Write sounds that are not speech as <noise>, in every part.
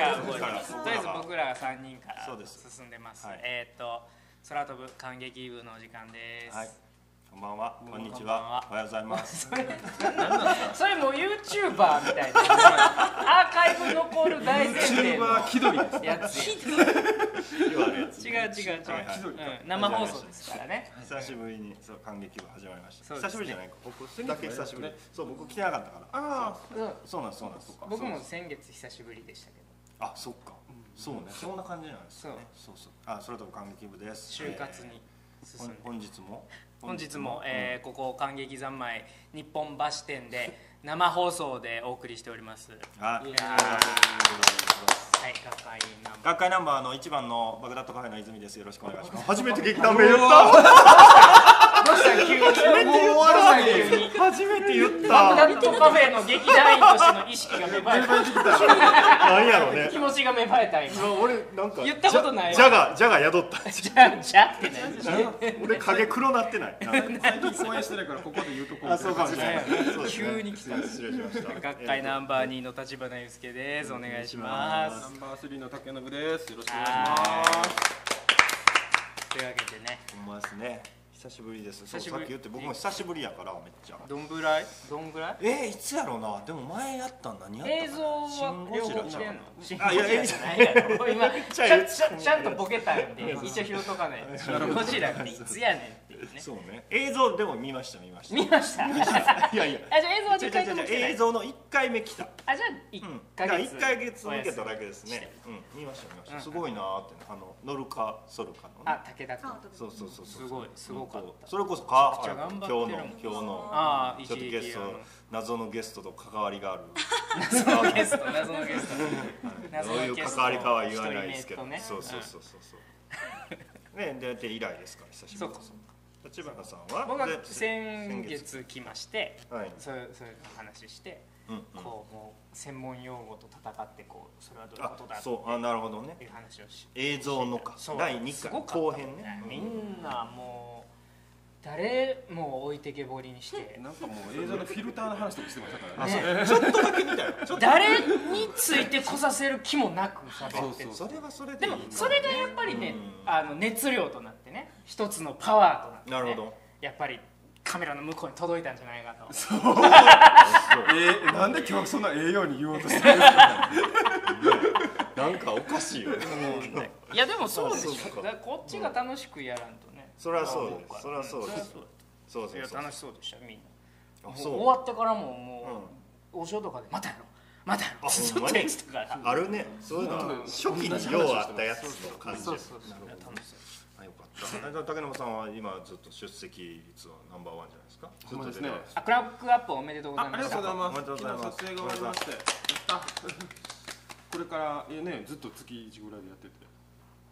が動いてます。ととりあえず僕らが3人からそうです。進んでます。はい。えーっと空飛ぶ感激部のお時間です、はい。こんばんは。こんにちは。は。おはようございます。<laughs> それ <laughs> それもう YouTuber みたいな、アーカイブ残る大前提のは気取りです。やつ違う違う違う、はいはい。うん、生放送ですからね。久しぶりにそう感激部始まりました。ね。久しぶりじゃないか。僕だけ久しぶり。そう僕来てなかったから。あうんそうなんです。そうなんです僕も先月久しぶりでしたけどあそっか。そうね。そんな感じなんですねそうそう。あそれとも感激部です。就活に本本日も？本日も、えーここ感激三昧日本橋店で生放送でお送りしております。あいやー。はい学会ナンバー。学会ナンバーの一番のバグダッドカフェの泉です。よろしくお願いします。<laughs> 初めて劇団名言ったどうした急に。どうした。急に初めて言っバグダた。ッドカフェの劇団員としての意識が芽生えた。何やろうね気持ちが芽生えた。今俺なんか言った。ことないじゃがじゃが宿った。じゃあじゃあって何俺影黒なってない最近公演してないからここで言うとこあそうかもしれない急に来た。失礼しました。学会ナンバー2の立花祐介ですお願いしますナンバー3の竹信ですよろしくお願いしはますというわけでねほんまですね久しぶりです。そう久しぶり。さっき言って僕も久しぶりやからめっちゃ。どんぐらい？どんぐらい？えー、いつやろうな。でも前やったん何やったかな。映像は両方来てんのシンゴあいやジラ。じゃない。やろ今ちちゃゃちゃちゃんとボケたんで <laughs> 一応拾っとかないと。シンゴジラっていつやねんっていうね。そうね。映像でも見ました見ました。見ました？あじゃいやいや。あ映像は違う2回違う違うとも来てない。映像の1回目来た。あじゃあ1うん、ヶ月1ヶ月受けただけですね、うん、見ました見ました、うん。すごいなーってあの乗るかソルかの、あね、武田君そうそうそうそう。すごいすごかった。うんそれこそか今日の今日のああちょっと一ゲスト謎のゲストと関わりがある謎のゲスト。謎のゲスト。どう謎いう関わりかは言わないですけど、ね。そうそうそうそうそう。ね。<laughs> でで以来ですから久しぶりです立花さんは？僕はで先月。来ましてはい、そういうそういうの話してうんうん、こうもう専門用語と戦ってこうそれはどういうあことだってそう。あなるほどね。いう話をし映像のか。第2回。後編ね。みんなもう誰も置いてけぼりにして。なんかもう映像のフィルターの話とかしてましたからあね。そう。ちょっとだけ見たよ。誰についてこさせる気もなく喋ってるそうそれはそれででいいな。もそれがやっぱりねうんあの熱量となってね。一つのパワーとなって、ね、なるほど。やっぱりカメラの向こうに届いたんじゃないかと。えー、なんで今日そんなええように言おうとしてるんですか？<laughs> なんかおかしいよ。いやでもそうでしょこっちが楽しくやらんとねそれはそうですそれはそうですそそうそうそう。いや楽しそうでしたみんな。もうあそう。終わってからももう、お塩とかでまたやろうまたやろずっと言ってたから。あるね。そういうのは。初期にようあったやつの感じそうそうそうなるほど楽しそうあよかった。竹野さんは今ずっと出席率はナンバーワンじゃないですか？ほんまですね。あクラックアップおめでとうございあありがとうございます。おめでとうございます。昨日撮影が終わりまして。<laughs> これからえねずっと月1ぐらいでやってて。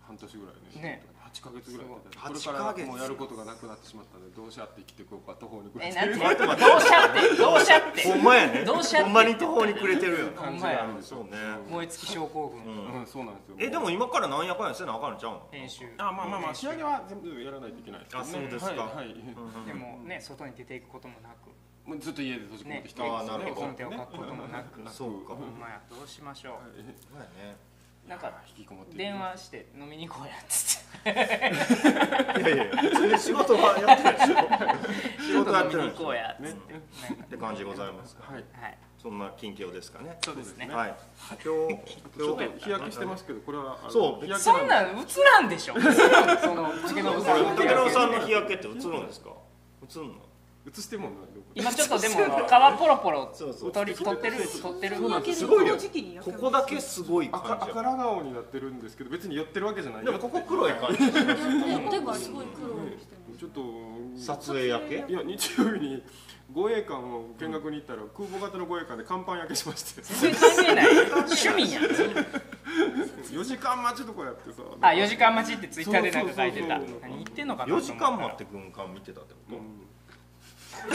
半年ぐらいね。ね8ヶ月ぐらいこれから8ヶ月もうやることがなくなってしまったのでどうしやって生きていこうか途方に暮えれてなんてどうしゃって？どうしゃって？ほんまやね。どうしゃって？ほんまに途方に暮れてるよ。なほんまや。そうね燃え尽き症候群、うんうん。そうなんですよ。えでも今からなんやかんやせなあかんのちゃうの？編集。あまあまあまあ仕上げは全部やらないといけないあそうですか。はいはい。でもね外に出ていくこともなく。もうずっと家で閉じこもって一人ねあーなるほど。本手を書くこともなく。そうか。ほんまや。どうしましょう、ほんまやねなんか引きこもって電話して飲みに行こうやっつって。いやいや普通に仕事はやってるでしょ。<laughs> 仕事はやって飲みにるでしょ。行こうやっつって、ね。って感じでございますはい。はい。そんな近況ですかね。そうですね。はい。今日ちょっ今日と日焼けしてますけどこれはそう。日焼けそんななん映らんでしょ。その竹信さんの竹野さんの日焼けって。映るんですか？映るの？映してもんな今ちょっとでも皮ポロポロ取り取ってる取ってるすごいよ。ここだけすごい赤感じ赤ら顔になってるんですけど別に寄ってるわけじゃない。でもここ黒い感じ。でもすごい苦労してますちょっと撮影焼け？いや日曜日に護衛艦を見学に行ったら空母型の護衛艦で甲板焼けしまして。全然関係ない。趣味やん。4時間待ちとかやってさ。あ4時間待ちってツイッターでなんか書いてた。何言ってんのかな4時間待って軍艦見てたってこ好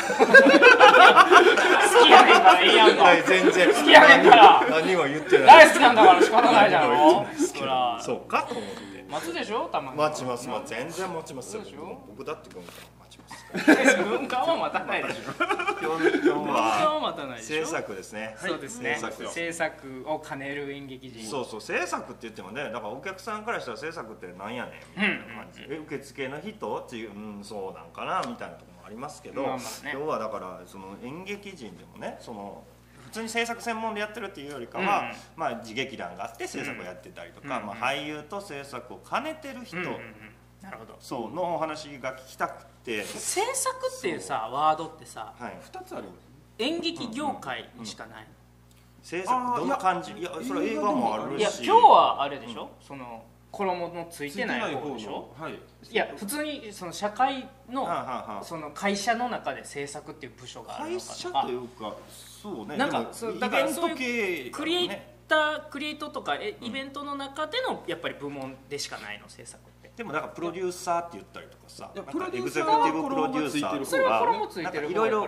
きやねんからええやんとか。はい全然。好きやねんから。何も言ってない大好きなんだから仕方ないじゃろそら。そうかと思って。待つでしょたまに。待ちます待ち全然待ちますよ。そうでしょ。僕だって軍艦待ちます。か文化は待たないでしょ。文化は。は待たないでしょ。制作ですねそうですね。制作を兼ねる演劇人。そうそう制作って言ってもねだからお客さんからしたら制作ってなんやねんみたいな感じ。受付の人っていううんそうなんかなみたいなところもありますけど、まあまあね。今日はだからその演劇人でもねその普通に制作専門でやってるっていうよりかは、うん。まあ、自劇団があって制作をやってたりとか、うん。まあ、俳優と制作を兼ねてる人、うんうんうん。なるほど。そうのお話が聞きたくて、制作っていう。さワードってさはい、二つあります演劇業界にしかない制作どんな感じいやそれは映画もあるしいや今日はあれでしょその衣のついてない方でしょ？はい。いや普通にその社会のその会社の中で制作っていう部署があるの会かとか。社というかそうね。なんかそうだからイベント系クリエイねタークリエイトとかえイベントの中でのやっぱり部門でしかないの制作でもなんかプロデューサーって言ったりとかさいやなんかプロデューサーエグゼクティブプロデューサーとか。衣ついてるいろいろ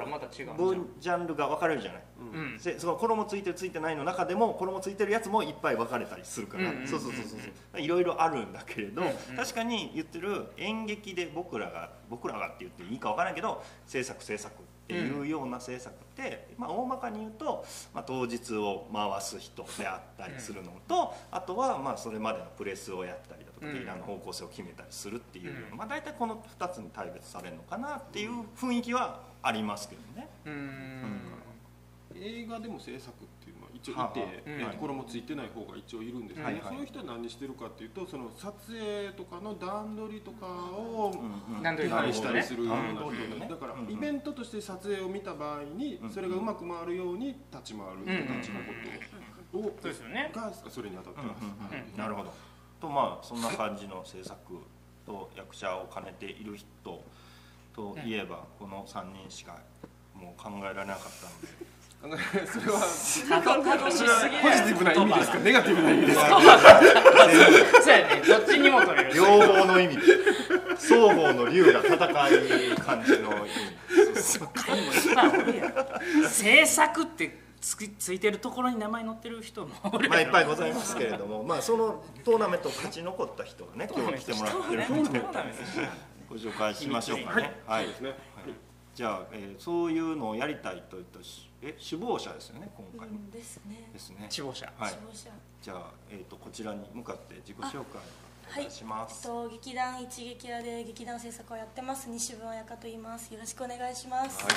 分ジャンルが分かれるじゃない、うん。でその衣ついてるついてないの中でも衣ついてるやつもいっぱい分かれたりするから、そうそうそうそう。いろいろあるんだけれど、確かに言ってる演劇で僕らが僕らがって言っていいか分からないけど制作制作っていうような制作って、まあ、大まかに言うと、まあ、当日を回す人であったりするのと、あとはまあそれまでのプレスをやったりだとかうん。劇団の方向性を決めたりするっていうような、うん。まあ、大体この2つに大別されるのかなっていう雰囲気はありますけどね。映画でも制作っていうのは一応いて、はあはあえーと衣ついてない方が一応いるん。ですけど、そういう人は何してるかっていうとその撮影とかの段取りとかをうん。うん。段取り管理したりするようなだからイベントとして撮影を見た場合にうん。それがうまく回るように立ち回る人たちのことをそうですよねがそれに当たってます。うん。なるほどとまあそんな感じの制作と役者を兼ねている人とい。えばこの3人しかもう考えられなかったので。<laughs> それはたどたどしすぎるポジティブな意味ですか？ネガティブな意味ですか？そうやね。どっちにも取れる。両方の意味。で双方の竜が戦い感じの意制作ってつくついてるところに名前載ってる人もおる味まあいっぱいごございますけれども。まあそのトーナメントを勝ち残った人がね今日来てもらってるので。ご紹介しましょうかね。はい。そうですねじゃあ、えーそういうのをやりたいといったしえ首謀者ですよね今回。うんですね。ですね。希望者。はい。じゃあ、えー、とこちらに向かって自己紹介お願いしまえっす、と劇団一撃屋で劇団制作をやってます西文彩香と言います。よろしくお願いします、はい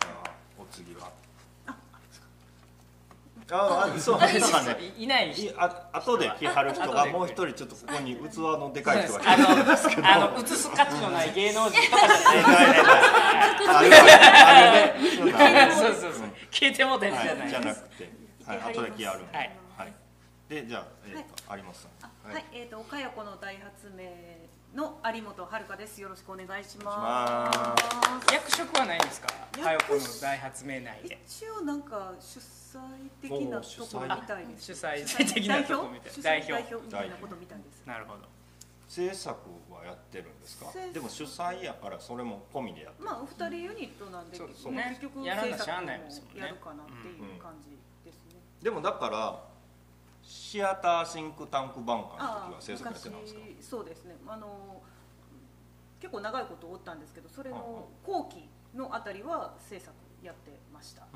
じゃあお次はああそう。なんかねいいないいあ後で来はる人がもう一人ちょっとここに器のでかい人があ来てるんです。けどのあの映す価値のない芸能人とかじゃない。ですそうそうそう。聞いても出るじゃは、ないいじゃなくて、はい、後で来はるんで、はい。はい、で、じゃあ、えっ、と、有本さん。あはい、えっ、と岡横の大発明の有本遥です。よろしくお願いしまます。役職はないんですか？佳代子の大発明内で一応なんか主催的なところみたいです。主催的なとこみたい代表代表みたいなことみたいです。なるほど制作はやってるんですか？でも主催やから、それも込みでやってる。まあお二人ユニットなんで、結局やらな制作しゃあないですもんねもやるかなっていう感じですね。でも、だから。シアターシンクタンクバンカーの時はあ制作やってたんですか？昔そうですね。あの結構長いことおったんですけど、それはの後期のあたりは制作やってました。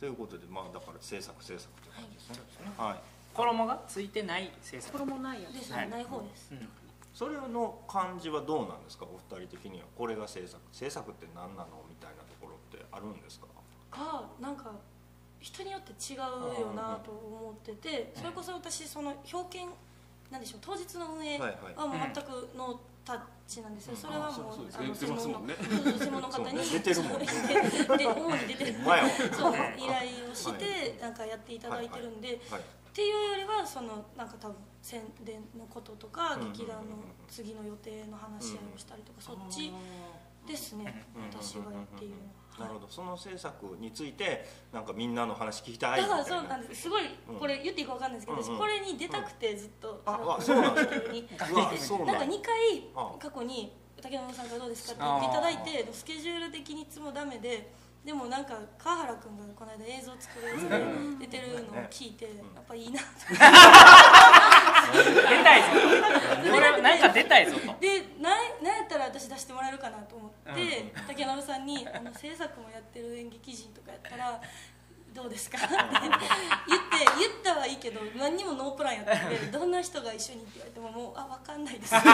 ということで、まあ、だから制作制作という感じですね。はい。衣がついてない制作。衣ないやつ。ですはい。ない方です。うん。それの感じはどうなんですか、お二人的には、これが制作、制作って何なの？みたいなところってあるんですか？がなんか人によって違うよなと思っててそれこそ私その表現なんでしょう当日の運営は全くノータッチなんですよ。それはもうあの専門の専門の方にそうね出てるもんねで主に出てるそう依頼をしてなんかやっていただいてるんではい。っていうよりはそのなんか多分宣伝のこととかうん劇団の次の予定の話し合いをしたりとかそっちですねうん私がやっているのはなるほど、その制作について、なんかみんなの話聞きたい。だからそうなんです。すごいうん。これ言っていいかわかんないですけど、うんうん私これに出たくてずっと、ああのあそうなんですかなんか2回あ過去に竹山さんがどうですかって言っていただいてスケジュール的にいつもダメででもなんか川原君がこの間映像作るやつで出てるのを聞いてやっぱいいなと出たいぞ。とこれなんか出たいぞと。でなんなんやったら私出してもらえるかなと思って、竹信さんにあの制作もやってる演劇人とかやったらどうですか？<laughs> って言って言ったはいいけど何にもノープランやったんでどんな人が一緒にって言われてももうあ分かんないです。何が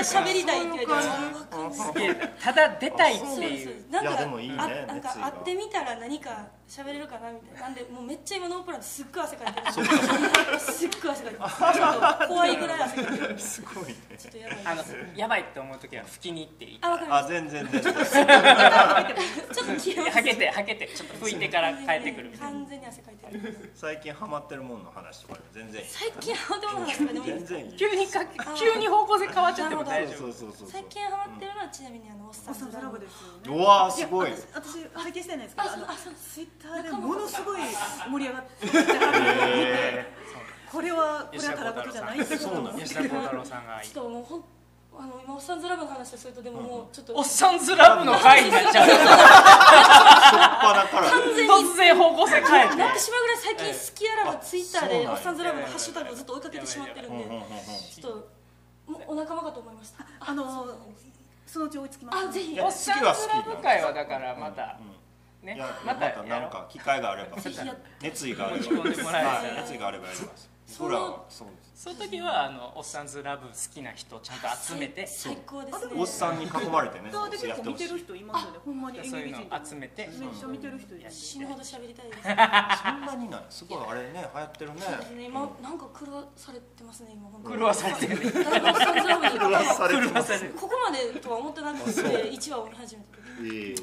喋りたいって言われても分か。んない。すげえ。ただ出たいっていう。すなんかなんか会ってみたら何か喋れるかなみたいな。なんでもうめっちゃ今ノープランですっごい汗かいてる。すっごい汗かいてます <laughs> ちょっと怖いぐらい汗かいてる。すごいね。ちょっとやばいあのやばいって思う時は拭きに行っていい。あ分かりまあ全然全然 <laughs> ちょっと消えます。はけてはけてちょっと拭いてから帰ってくるみたいな完全に汗かいてる最近ハマってるもんの話とかで全然いい。最近ハマってるものなんですかでもいいですか全然いい。急にか急に方向性変わっちゃっても大丈夫そうそうそうそう。最近ハマってるのはちなみにあのおっさんんずラブですよね。うわーすごい。や私私拝見してないんですけどあそうあそうツイッターでものすごい盛り上がっててこれはこれはただことじゃないってことそうなん吉田鋼太郎さんがちょっともうほんあの今おっさんずラブの話をするとでももうちょっと。おっさんずラブの回に <laughs> なっちゃう完全に突然方向性変えて。なってしまうぐらい最近好きやらがツイッターでおっさんずラブのハッシュタグをずっと追いかけてしまってるんでちょっともうお仲間かと思いました。あのそのうち追いつきます。あぜひ。おっさんずラブ会はだからまたねまたまた。なんか機会があればぜひやっ熱意があれば。熱意があればやります。そらはそうですそういう時はあのおっさんずラブ好きな人ちゃんと集めて。最高ですね。おっさんに囲まれてねツイッターで結構見てる人いますよね。ほんまに演そういうの集めて。めっちゃ見てる人いる。死ぬほど喋りたいです。ほしいそんなにない。すごいあれね流行ってるね。そうですね。今なんか狂わされてますね今本当に。狂わされてる。ねだからおっさんずラブに狂わされてここまでとは思ってなくて <laughs> 1話を見始めた時いい。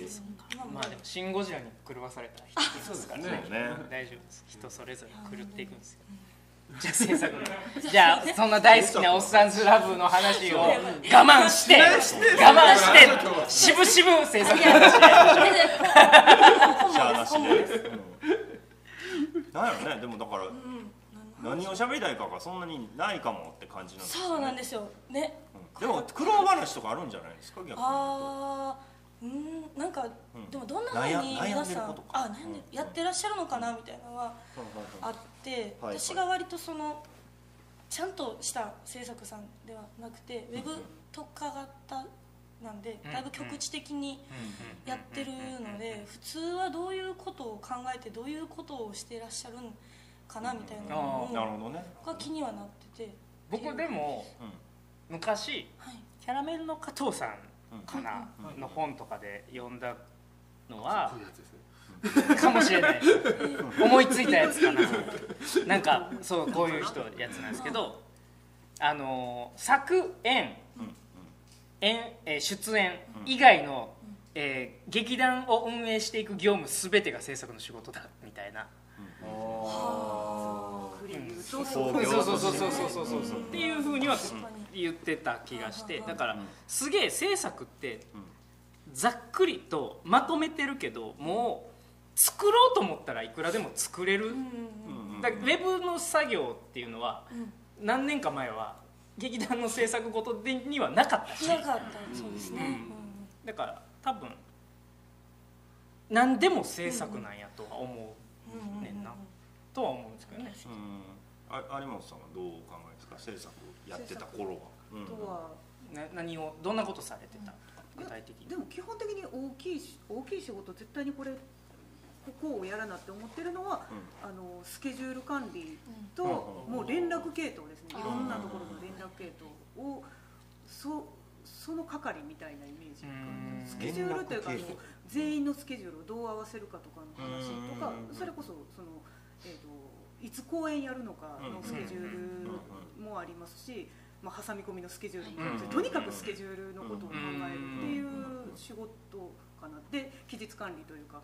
まあまあでもシン・ゴジラに狂わされた人いますからね。大丈夫です。人それぞれ狂っていくんですよじゃあ制作のじゃあそんな大好きなおっさんずラブの話を我慢して我慢して。渋々制作。の話しゃあなしで。うん。なんやろね。でもだから何を喋りたいかがそんなにないかもって感じなんですよね。そうなんですよ。ね。うん。でも苦労話とかあるんじゃないですか？逆にああうんなんか、うん。でもどんなふうに皆さんあ悩んでるやってらっしゃるのかなみたいなのはあって、はい私が割とそのちゃんとした制作さんではなくて、ウェブ特化型なんで、うんだいぶ局地的にやってるので、普通はどういうことを考えてどういうことをしてらっしゃるんかなみたいなのが気にはなってて。僕でもう。ん昔はい。キャラメルの加藤さんかなの本とかで読んだのはこういうやつですね。かもしれない。思いついたやつかな。なんかそうこういう人やつなんですけどあの作演演、えー出演以外の、えー劇団を運営していく業務全てが制作の仕事だみたいな。そう。そう。そうそうそうそうそうそうう。ん。っていうふうには言ってた気がしてうんだからうんすげえ制作ってざっくりとまとめてるけどもう作ろうと思ったらいくらでも作れる。だからウェブの作業っていうのはうん何年か前は劇団の制作ごとでにはなかったし。なかった。そうですね、だから多分何でも制作なんやとは思うねんな。とは思うんですけどね。うん。あ有本さんはどうお考えですか？制作やってた頃は。うんあとは。な何をどんなことされてた？具体的に。でも基本的に大きいし大きい仕事絶対にこれここをやらなって思ってるのは、あのスケジュール管理と、うん。もう連絡系統ですね。いろんなところの連絡系統をそその係みたいなイメージスケジュールというかあの連絡系統。全員のスケジュールをどう合わせるかとかの話とかうん。それこそその、えー、といつ公演やるのかのスケジュールもありますし、まあ、挟み込みのスケジュールもあるしうんとにかくスケジュールのことを考えるっていう仕事かな。で期日管理というか、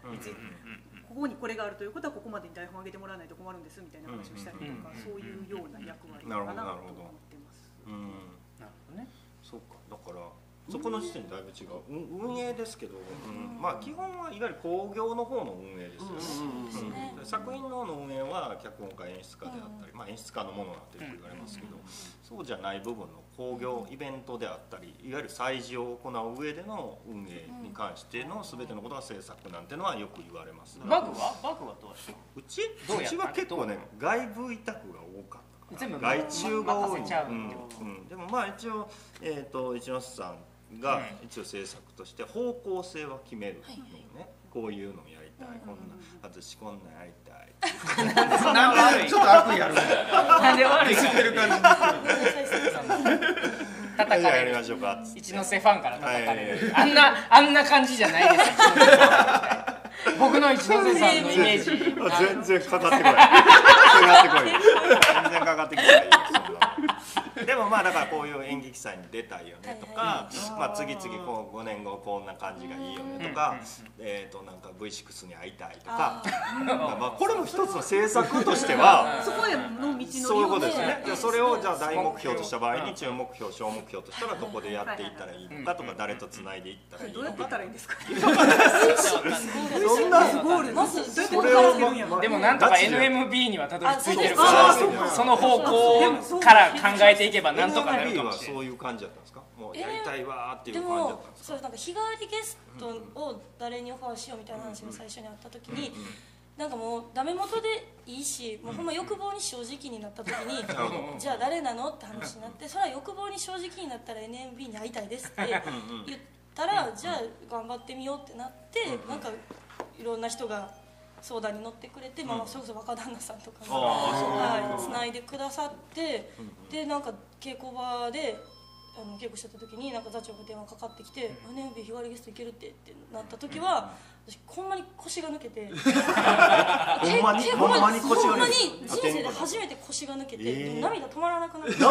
ここにこれがあるということはここまでに台本上げてもらわないと困るんですみたいな話をしたりとか、うん。そういうような役割かなと思ってます。うん。なるほどね。そうか。だからそこの時点でだいぶ違う。うん運営ですけど、うん。まあ基本はいわゆる興行の方の運営ですよね、ねうん作品の方の運営は脚本家演出家であったり、まあ、演出家のものなんてよく言われますけど、そうじゃない部分の興行イベントであったりいわゆる催事を行う上での運営に関しての全てのことが制作なんてのはよく言われます、バグは？バグはどうでしょう？ちどうちは結構ね外部委託が多かったか全部外注が多いうんうんでもまあ一応、えー、と一ノ瀬さんが一応制作として方向性は決める。のね、こういうのやりたい、こんな私こんなんやりたい。な悪い。ちょっと悪意あるね。なんで悪いってる感じ叩かじゃあやれるりましょうか。っつって一ノ瀬ファンから叩かれはい。るあんなあんな感じじゃないですよ。僕の一ノ瀬さんのイメージ。あ全然かかってこい。<laughs> かかってこい。全然かかってきたらいいよそんな <laughs> でもまあだからこういう演劇祭に出たいよねとか、まあ、次々こう5年後こんな感じがいいよねとか、えー、となんか V6 に会いたいとか。まあこれも一つの制作としては <laughs> そこへの道のりをそういうことですよね。ねじゃあそれをじゃあ大目標とした場合に中目標小目標としたらどこでやっていったらいいのかとか誰とつないでいったらいいどうやってのか言ったらいいんですか？<laughs> そんなゴールまずどうやってそれをでもなんとか NMB にはたどり着いてるかあらその方向から考えていけばなんとかなるかもしれない。そういう感じだったんですか？もうやりたいわーっていでう感じだっもたんですか？そうなんか日替わりゲストを誰にオファーしようみたいな話が最初にあった時になんかもうダメ元でいいしもうほんま欲望に正直になった時に <laughs> じゃあ誰なの？って話になってそれは欲望に正直になったら NMB に会いたいですって言ったらじゃあ頑張ってみようってなってなんかいろんな人が相談に乗ってくれて、まあ、それこそ若旦那さんとかが、はい、つないでくださってでなんか稽古場であの稽古してた時になんか座長が電話かかってきて「羽日替わりゲスト行けるって」ってなった時は私 <laughs> ほんまに腰が抜けて。ほんまに？えほんまに？腰が抜けて。ほんまに？人生で初めて腰が抜けて、えー。涙止まらなくなって。でも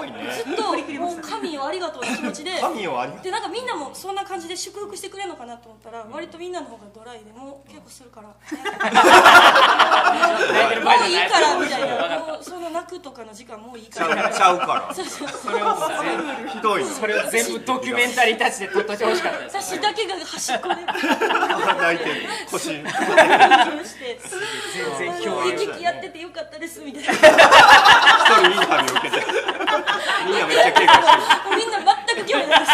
うね。ずっともう神をありがとうの気持ちで。神をありがとでなんかみんなもそんな感じで祝福してくれるのかなと思ったら割とみんなの方がドライでもう稽古するから。もういいからみたいな。もうその泣くとかの時間もういいちから。ちゃうから。そうそうそれをひどいそれを全部ドキュメンタリーたちで撮っといてほしかった。です私だけが端っこで。泣いてる。腰。して。全然もう表現演劇やっててよかったですみたいな。一人インタビュー受けて。みんなめっちゃしてる。みんな全く興味ないです。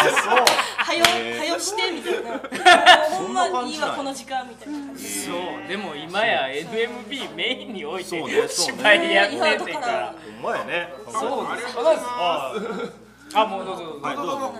はよはよしてみたいな。ほんまいいわこの時間みたいな。そう。でも今や NMB メインにおいて芝居やってってから。ほんまやね。そうですああもうどうぞどうぞ。はいどうぞ。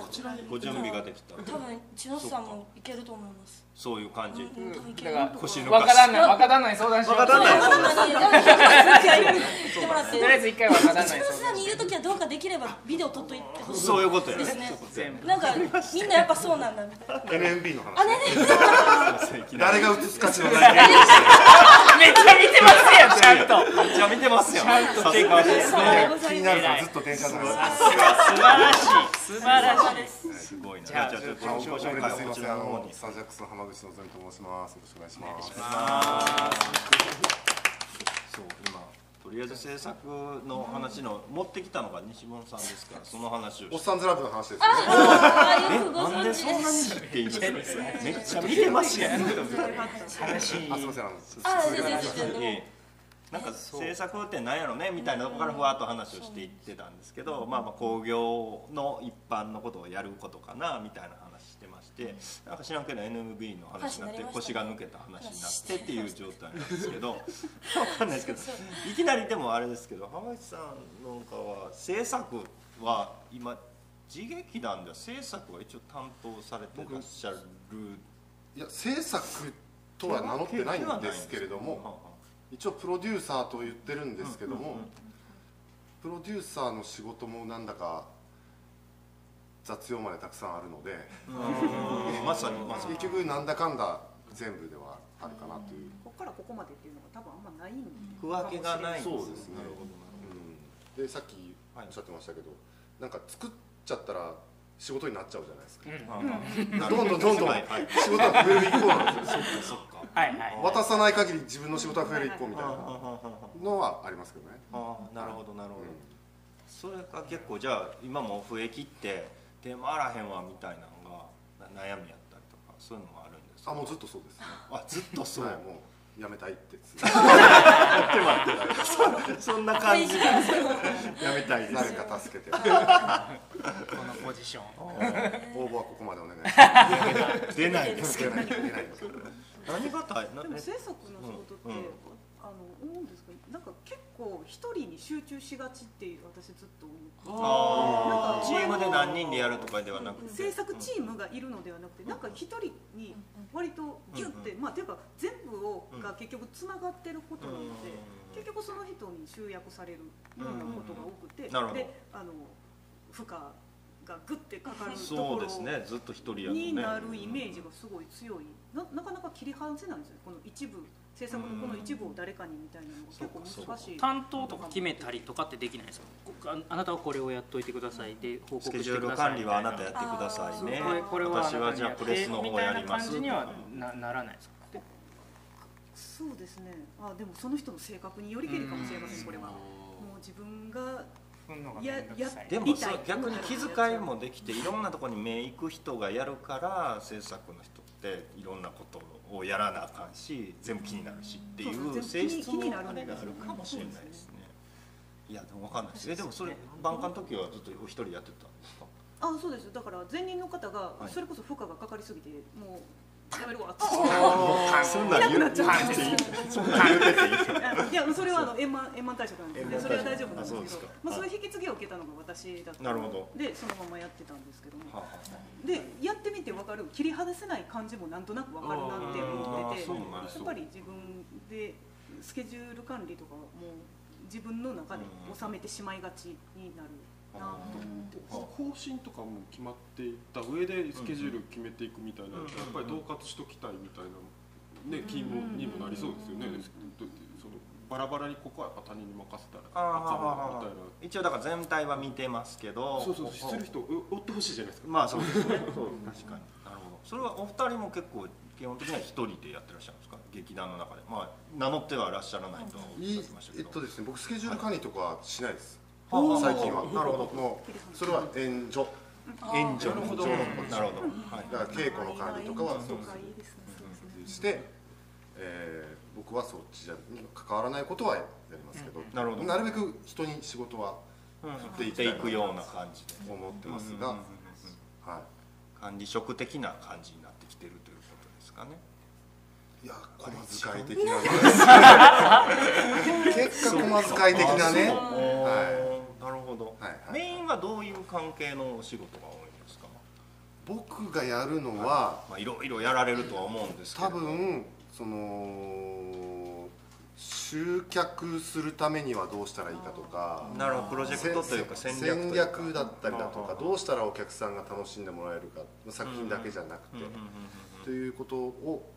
ご準備ができた多分千野さんもいけると思いますそういう感じ。多分いけるだから腰抜若かし旦那若旦那に相談しよう。若旦那にそうなのにでもなんかしてもらってとりあえず一回若旦那に千野相談さんに言う時はどうかできればビデオ撮っといてほしい。そういうことやですね。全部。なんかみんなやっぱそうなんだ NMB のあ話ねね誰が映すか知らない。めっちゃ見てますやんちゃんと。めっちゃ見てますよ。ちゃんとして気になるからずっと電車素晴らしい。素晴らしい。ですすごいな。じゃあちょっと紹介をこちらの方にのサンジャックスの浜口のぞみと申します。よろしくお願いします。そう今とりあえず制作の話の持って。きたのが西本さんですからその話をおっさんずラブの話ですよねあなんでそんなに知っているんですかめっちゃ見てますやん。話あすいませんあのあ続けて全然全然ええなんか制作って何やろねみたいなとこからふわっと話をしていってたんですけど、まあまあ興行の一般のことをやることかなみたいなてなんか知らんけど NMB の話になって腰が抜けた話になってっていう状態なんですけどわかんないですけどいきなりでもあれですけど浜口さんなんかは制作は今自劇団では制作は一応担当されてらっしゃる。いや制作とは名乗ってないんですけれども一応プロデューサーと言ってるんですけども、プロデューサーの仕事もなんだか雑用までたくさんあるので、うん。まさにまさに。結局なんだかんだ全部ではあるかなという、ここからここまでっていうのが多分あんまないんで。区分けがないんそうですね。なるほどうん、でさっきおっしゃってましたけど、なんか作っちゃったら仕事になっちゃうじゃないですか、なるどん。どんどんどんはいはい。仕事が増える一方なんですよ。そっかはいはい。渡さない限り自分の仕事が増える一方みたいな。のはありますけどね、ああなるほどなるほど、それが結構じゃあ今も増え切って手回らへんわみたいなのがな悩みやったりとかそういうのもあるんですかあもうずっとそうです、あずっとそう、はい、もうやめたいってそんな感じで。<laughs> やめたいです。誰か助けて。<laughs> このポジション。<laughs> 応募はここまでお願いしま出ないですす出ない出ないです何が大なでも制作の仕事って、うんうん。あの思うんですけどなんか結構一人に集中しがちって私ずっと思ってあー。チームで何人でやるととかではなくて。制作チームがいるのではなくてなんか一人に割とギュッて、まあていうか全部をが結局つながってることなので、結局その人に集約されるようなことが多くて、なるほど。であの負荷がグッてかかるとそうころですね。ずっと一人やるにね。なるイメージがすごい強い。ななかなか切り離せないんですよこの一部制作のこの一部を誰かにみたいなのが結構難しい。担当とか決めたりとかってできないですか？こああなたはこれをやっといてください。で報告スケジュールしてください管理はあなたやってくださいね。これこれは私はじゃあプレスの方やります。みたいな感じにはなならないですか？そうですね。あでもその人の性格によりけりかもしれませんこれは。もう自分がややでもみたいそう逆に気遣いもできていろんなところに目行く人がやるから制作の人っていろんなことをやらなあかんし全部気になるしっていそう性質のあれがあるかもしれないですね。いやでも分かんないです。えでもそれ晩刊の時はずっとお一人やってたんですか？あそうです。だから前任の方がはい。それこそ負荷がかかりすぎてもうやめるわ。ってそんなん言っていいそんなん言ってていいいやそれはあの円満円満退職なんでそれは大丈夫なんですけど。あそうですか。まあ、それ引き継ぎを受けたのが私だったなるほど。でそのままやってたんですけども。はあはでやってみて分かる切り離せない感じもなんとなく分かるなって思ってて。やっぱり自分でスケジュール管理とかも自分の中で収めてしまいがちになる。方針とかも決まっていった上でスケジュール決めていくみたいなやっぱり統括しときたいみたいなね気もにもなりそうですよね。そのバラバラにここはやっぱ他人に任せたらあみたいな一応だから全体は見てますけど。そうそうする人お追ってほしいじゃないですかまあそうですね。そう確かになるほどそれはお二人も結構基本的には一人でやってらっしゃるんですか？劇団の中で。まあ名乗ってはいらっしゃらないとおっいいしゃってましたけど。えっとですね。僕スケジュール管理とかはしないです、はあ最近は。なるほど。もうそれは援助。援助。なるほど。なるほど。はい。だから稽古の管理とかはそうして、えー僕はそっちじゃに関わらないことはやりますけど、なるほど。なるべく人に仕事は振っていくような感じで思ってますが、はい。管理職的な感じになってきてるということですかね。いや小遣い的な <laughs> 結果小遣い的なね。はなるほど、はいはいメインはどういう関係のお仕事が多いんですか？僕がやるのはまあいろいろやられるとは思うんですけど多分その集客するためにはどうしたらいいかとかなるほど。プロジェクトというか戦略というか。戦略だったりだとかうどうしたらお客さんが楽しんでもらえるか作品だけじゃなくて。んうんうんうん。ということを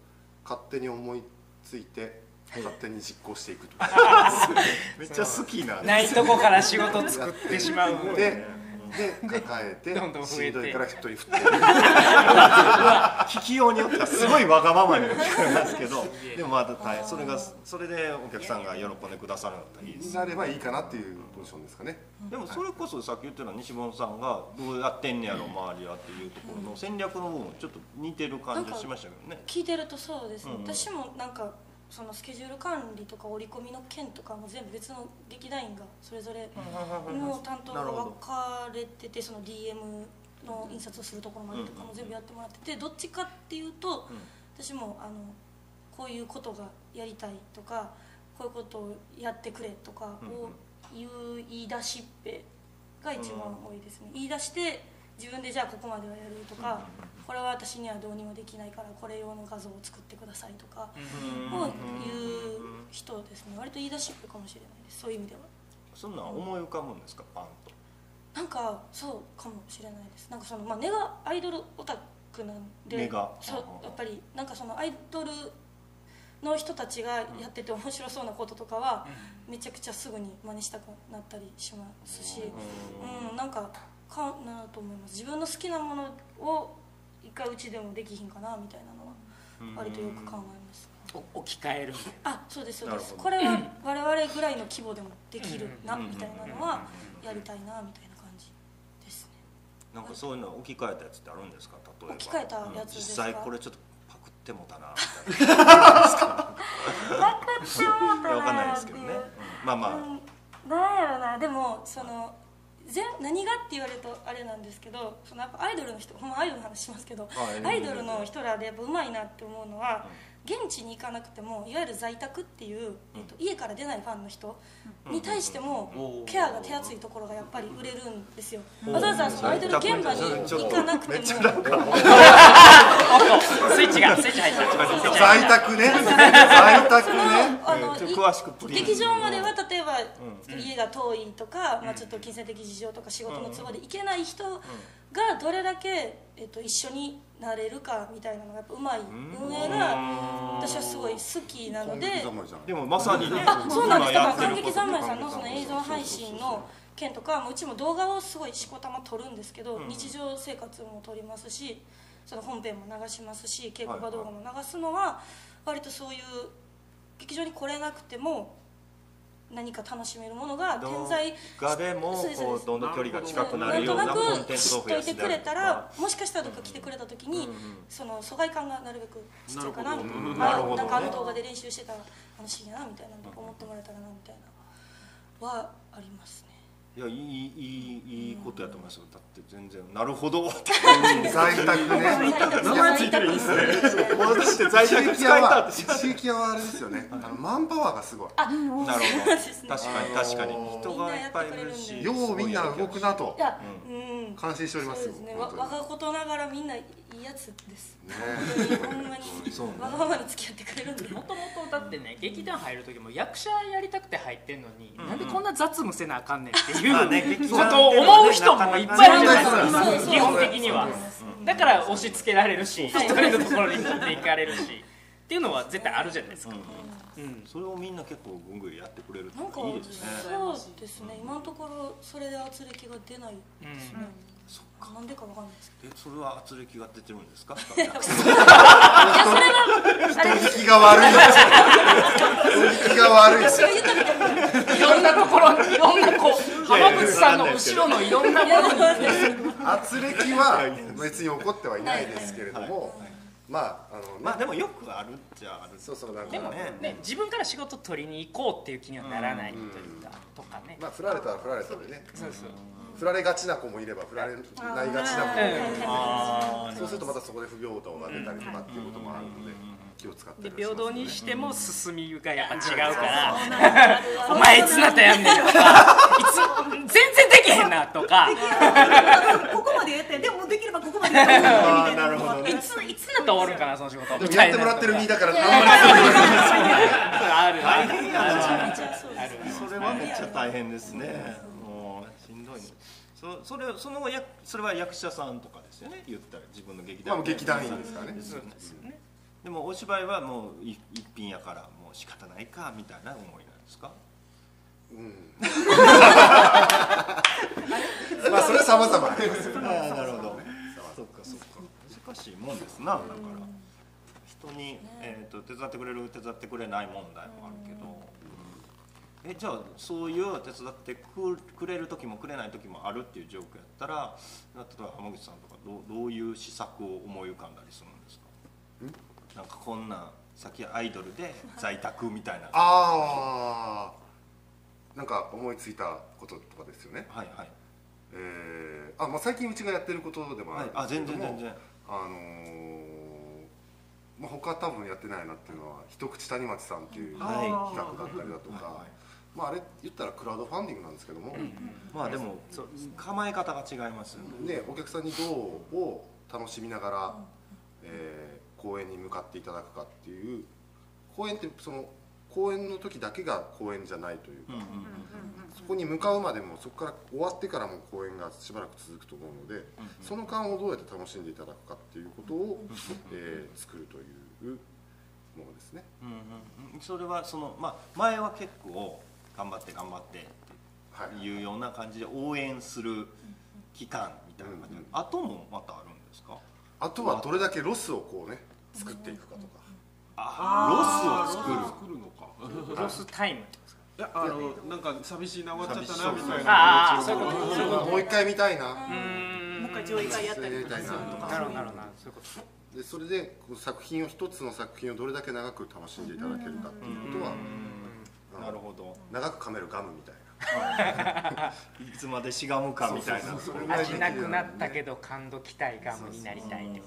勝手に思いついて勝手に実行していくと <laughs> めっちゃ好きな。ないとこから仕事作ってしまう。でで抱えてどんどん増えて。しんどいから人に振って。<laughs> 聞きようによって。はすごいわがままに聞こえますけど。でもまた大変。それがそれでお客さんが喜んでくださるんだったらいい。ですなればいいかなっていうポジションですかね。でもそれこそさっき言ってた西本さんがどうやってんねやろ周りはっていうところの戦略の部分ちょっと似てる感じがしましたけどね。聞いてるとそうですね、うんうん。私もなんかそのスケジュール管理とか折り込みの件とかも全部別の劇団員がそれぞれの担当が分かれててその DM の印刷をするところまでとかも全部やってもらっててどっちかっていうと私もあのこういうことがやりたいとかこういうことをやってくれとかを言い出しっぺが一番多いですね。言い出して自分でじゃあここまではやるとかこれは私にはどうにもできないからこれ用の画像を作ってくださいとかを言う人ですね。割と言い出しっぺかもしれないです。そういう意味では。そんなん思い浮かぶんですか？パンと。なんかそうかもしれないです。なんかそのまあ根がアイドルオタクなんでそうやっぱりなんかそのアイドルの人たちがやってて面白そうなこととかはめちゃくちゃすぐに真似したくなったりしますしうんなんかかなと思います。自分の好きなものを一回うちでもできひんかなみたいなのは割とよく考えます。お置き換える。あそうですそうです。これは我々ぐらいの規模でもできるなみたいなのはやりたいなみたいな感じですね。なんかそういうの置き換えたやつってあるんですか？例えば。置き換えたやつですか？実際これちょっとパクってもたなみたいな。<laughs> って思ったいやわかんないですけどね、うん。まあまあ、うん。なんやろな。でもそのぜ何がって言われるとあれなんですけどそのやっぱアイドルの人ほんまアイドルの話しますけどはいアイドルの人らでやっぱうまいなって思うのは現地に行かなくてもいわゆる在宅っていう、えっと、家から出ないファンの人に対してもケアが手厚いところがやっぱり売れるんですよ。わざわざそのアイドル現場に行かなくても。スイッチがスイッチ入った。スイッチ入在宅ね。在宅そのねあの詳しく劇場までは例えば、家が遠いとか、まあ、ちょっと金銭的事情とか仕事の都合で行けない人がどれだけ、えっと、一緒になれるかみたいなのがやっぱうまい。運営が私はすごい好きなので。でもまさにねあそうなんです。だから感激三昧さんのその映像配信の件とかもうちも動画をすごいしこたま撮るんですけど、日常生活も撮りますしその本編も流しますし稽古場動画も流すのは割とそういう劇場に来れなくても何か楽しめるものが点在画でもそうどんどん距離が近くななんるようなとなくコンテンツ知っといてくれたらもしかしたらどっか来てくれた時に、その疎外感がなるべくちっちゃいかなみたいな。なるほどなんかあの動画で練習してたら楽しいなみたいな思ってもらえたらなみたいなはありますねいやいいいいいいことやと思いますよ。だって全然なるほど。って在宅ね。<laughs> 名前ついてるいいっすね。もうだって在宅使えたって。刺激屋はあれですよね。あのマンパワーがすごい。あなるほど。確かに確かに。あのー人がいっぱいいるしようみんな動くなと。いやうん。感心しておりますよ。そうですね。わ本当に。我がことながらみんないいやつです。ね。ほんまに。そうねわがままに付き合ってくれるんで。もともとだってね劇団入る時も役者やりたくて入ってんのに、なんでこんな雑務せなあかんねんっていう、こと団を思う人もいっぱいいるじゃないそうですかそうそう基本的には。だから押し付けられるし一はい人のところに持っていかれるしっていうのは絶対あるじゃないですか、うん。それをみんな結構ぐんぐんやってくれるってなんかいいですね。そうですね。今のところそれで圧力が出ないですね、なんでかわかんないですけえそれは圧力が出てるんですか？人気 <laughs> が悪い。人気が悪い。ど私が言ったみたいないろんなところにいろんなこう浜口さんの後ろのいろんなものに。圧力は別に起こってはいないですけれどもまああのね。まあでもよくあるっちゃあるそうそうなんかでもねね自分から仕事取りに行こうっていう気にはならないというか。とかねまあ振られたら振られたでね。そうそう。振られがちな子もいれば振られないがちな子もいる。あそうするとまたそこで不平等が出たりとかっていうこともあるので気を使ってでらっしゃいます平等にしても進みがやっぱ違うから「お前いつなったらやんねん」とか「いつ全然できへんな」とか。ここまでやってでもできればここまでやってあーなるほど「いついつなったら終わるんかなその仕事」でもやってもらってる身だからあんまりあるある。めちゃめちゃそうですそれはめっちゃ大変ですね。もうしんどいね。そそれその役それは役者さんとかですよね言ったら。自分の劇団まあ劇団員ですからね。ですよね。でもお芝居はもうい一品やからもう仕方ないかみたいな思いなんですか？うん。まあそれは様々。ありますよああなるほど。そっかそっか。難しいもんですなだから。人に、えー、と手伝ってくれる手伝ってくれない問題もあるけど。えじゃあそういう手伝ってくくれる時もくれない時もあるっていう状況やったら例えば浜口さんとかどうどういう施策を思い浮かんだりするんですか？なんかこんなんさっきアイドルで在宅みたいな。はああなんか思いついたこととかですよね。いはい。えーあまあ最近うちがやってることでもあるんはいあ全ですけども然全然。あのーまあ、他多分やってないなっていうのは一口谷町さんっていうはい。企画だったりだとか、はいはいまあ、あれ言ったらクラウドファンディングなんですけども、まあでも構え方が違います。よねでお客さんにどうを楽しみながら、えー公演に向かっていただくかっていう公演ってその公演の時だけが公演じゃないというか、うんうんそこに向かうまでもそこから終わってからも公演がしばらく続くと思うので、その間をどうやって楽しんでいただくかっていうことを、えー作るというものですね。うんうんうん。それはそのまあ前は結構頑張って頑張ってってはい。いうような感じで応援する期間みたいな感じ。で、うんあともまたあるんですか？あとはどれだけロスをこうね作っていくかとか、あロスを作る。作るのか。ロスタイムってことですか？いやあのなんか寂しいな終わっちゃったなみたいな。気持ちをそういうこと。もう一回見たいな、もう一回上映会やったりとか。なとかなるほどなるほど。そういうこと。でそれでこう作品を一つの作品をどれだけ長く楽しんでいただけるかっていうことは、なるほど。長く噛めるガムみたいな。<laughs> いつまでしがむかみたいな。そうそうそう味なくなったけど感動期待ガムになりたいってあ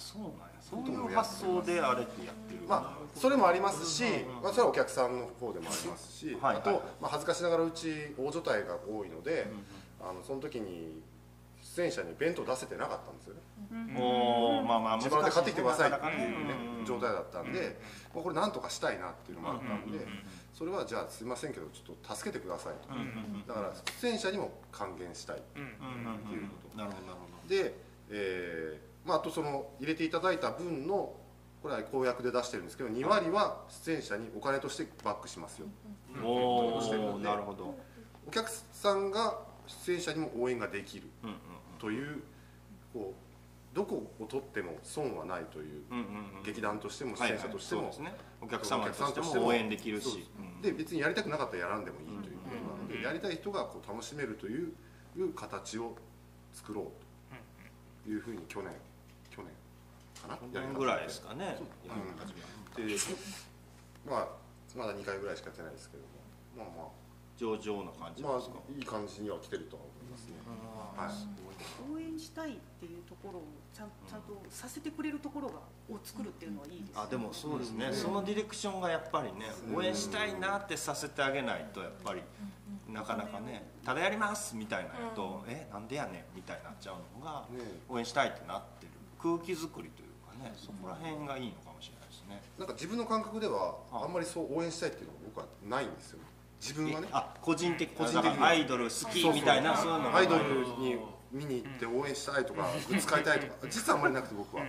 そうなんや。そういう発想であれってやってるまあそれもありますし、まあ、それはお客さんの方でもありますし、はいあと、まあ、恥ずかしながらうち大所帯が多いので、あのその時に出演者に弁当出せてなかったんですよね。おーまあまあ自分で買ってきてくださいっていうねうん状態だったんで、もうこれなんとかしたいなっていうのもあったんで、それはじゃあすいませんけどちょっと助けてくださいと、だから出演者にも還元したいうんうんうんうん。なるほどなるほで、えーまあ、あとその入れていただいた分のこれは公約で出してるんですけど2割は出演者にお金としてバックしますよ。どおしてるので。おなるほど。お客さんが出演者にも応援ができるというこうどこを取っても損はないという劇団としても出演者としても、お客様としても応援できるし。うん。で別にやりたくなかったらやらんでもいいということなので、うんやりたい人がこう楽しめるという形を作ろうというふうに去年かな。ぐらいですかね。そう。やり始めたでまあまだ2回ぐらいしかやってないですけども。まあま上々な感じあまあですか？いい感じには来てるとは思いますね、はい。応援したいっていうところをちゃんちゃんとさせてくれるところがを作るっていうのはいいですね。あでもそうですね、そのディレクションがやっぱりね、応援したいなってさせてあげないとやっぱりなかなかねただやりますみたいなやと、えなんでやねんみたいになっちゃうのが、ね応援したいってなってる。空気作りというかねそこら辺がいいのかもしれないですね。なんか自分の感覚ではああんまりそう応援したいっていうのが僕はないんですよね。自分はね。あ個人的個人的アイドル好きみたいなそういうのがアイドルに見に行って応援したいとかグッズ買いたいとか実はあんまりなくて僕は。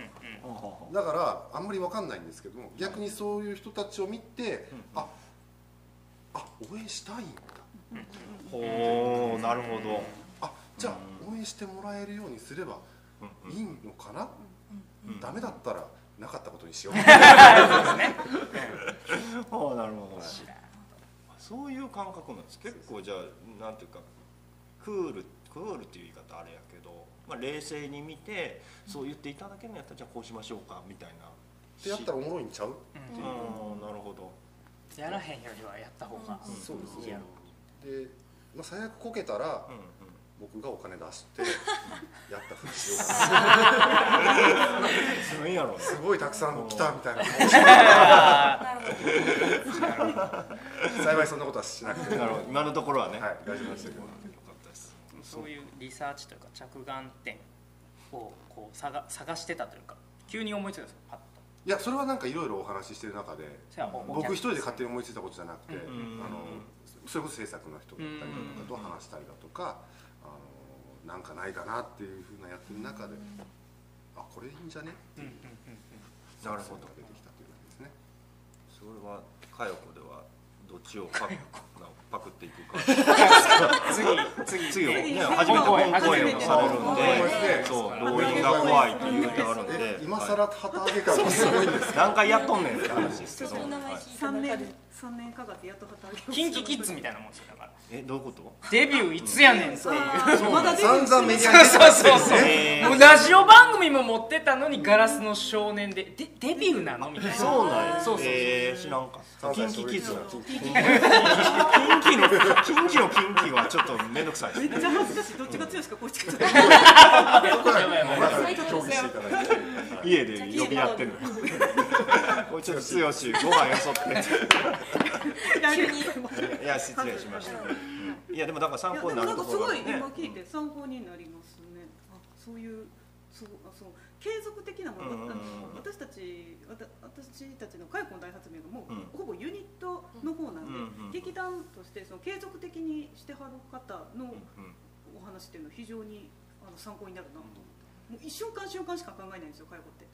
だからあんまり分かんないんですけども逆にそういう人たちを見てああ応援したいんだ。ほうなるほど。あじゃあ応援してもらえるようにすればいいのかな？ダメだったらなかったことにしよう。<laughs> ほう <laughs> なるほどそういう感覚なんです。結構じゃあなんていうかクールクールっていう言い方あれやけど、まあ、冷静に見てそう言っていただけるんやったらじゃあこうしましょうかみたいな。ってやったらおもろいんちゃう？うん。なるほど。やらへんよりはやった方がそうですね。いいやろ。で、まあ、最悪こけたらうんうん僕がお金出して <laughs> やったふりしようか。なすごいやろ。うねすごいたくさん来たみたいな。<laughs> 幸いそんなことはしなくて。なるほど。今のところはね、はい大丈夫でしたけど。よかったです。そういうリサーチというか着眼点をこう探探してたというか急に思いついたんですよパッと。いやそれはなんかいろいろお話ししてる中で僕客一人で勝手に思いついたことじゃなくて、うん。あのそれこそ制作の人だったりとかと話したりだとか、なんかないかなっていうふうなやってる中で、あこれいいんじゃね？っていうなるほど。が出てきたというわけですね。それは佳代子ではどっちをパクパクっていくか。次。次。次。をね次初めて本公演をされるんでそう。動員が怖いって言うてあるんで。え今更旗揚げ感がすごいんです何回やっとんねんって話ですけど、その名前はい。聞いた3年中で3年かかってやっと働きキンキキッズみたいなもんですよだからえどういうこと？デビューいつやねんっていう。まだデビュー散々メディアに出てそうそうそうえー。もうラジオ番組も持ってたのにガラスの少年ででデビューなの？みたいな。そうなんや。そうそうそう。えー、知らんかキンキキッズのキンキのキンキのキンキはちょっと面倒くさいめっちゃ恥ずかしい。どっちが強いしか？こっちが強いそこか？らまだ協議していただいて家で呼び合ってるこれちょっと剛ご飯よそって。急に。いや失礼しました、いやでもだから参考になでもなんかするところがねごい今聞いて参考になりますね。あそういうそうあそう。継続的なもの、うんうん私たち私たちの開口大発明がもう、うん。ほぼユニットの方なんで、うんうん劇団としてその継続的にしてはる方のうんお話っていうのは非常にあの参考になるなと思って。もう一瞬間瞬間しか考えないんですよ介護って。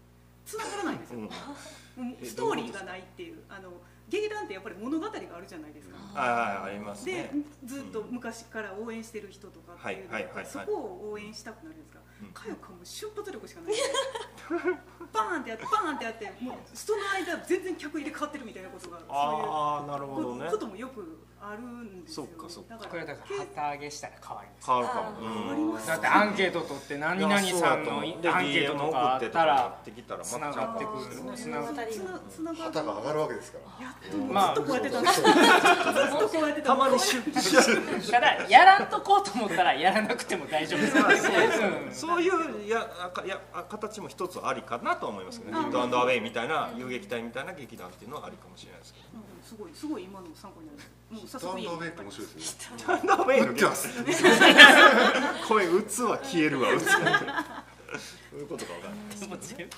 繋がらないんですよ、うん。ストーリーがないっていうあの劇団ってやっぱり物語があるじゃないですか、はいはいありますでねずっと昔から応援してる人とかっていうのはいはいはいはい。そこを応援したくなるんですか。うん。佳代子はもう瞬発力しかない。バーンってやってバーンってやってもうその間全然客入れ変わってるみたいなことがそういうこともよくあるんですよ、ね、そっかそっか。だからこれだから旗揚げしたら変わります。変わるかもあうん変わります。だってアンケート取って何々さんのアンケートとかあったらつながってくる。ねつながっ二人がつなが旗が上がるわけですから。やっとまあずっとこうやってたんですずっとこうやってた。たまにシュッシュッただやらんとこうと思ったらやらなくても大丈夫ですう。んそういうやあかやあ形も一つありかなとは思いますけどね、ヒットアンドアウェイみたいな遊撃隊みたいな劇団っていうのはありかもしれないですけど、うんすごいすごい今の参考になる早スタ速いいンドアウェイって面。白いですねヒットアンドアウェイの打ってます声打つは消えるわ。打つはそういうことかわかんないでも全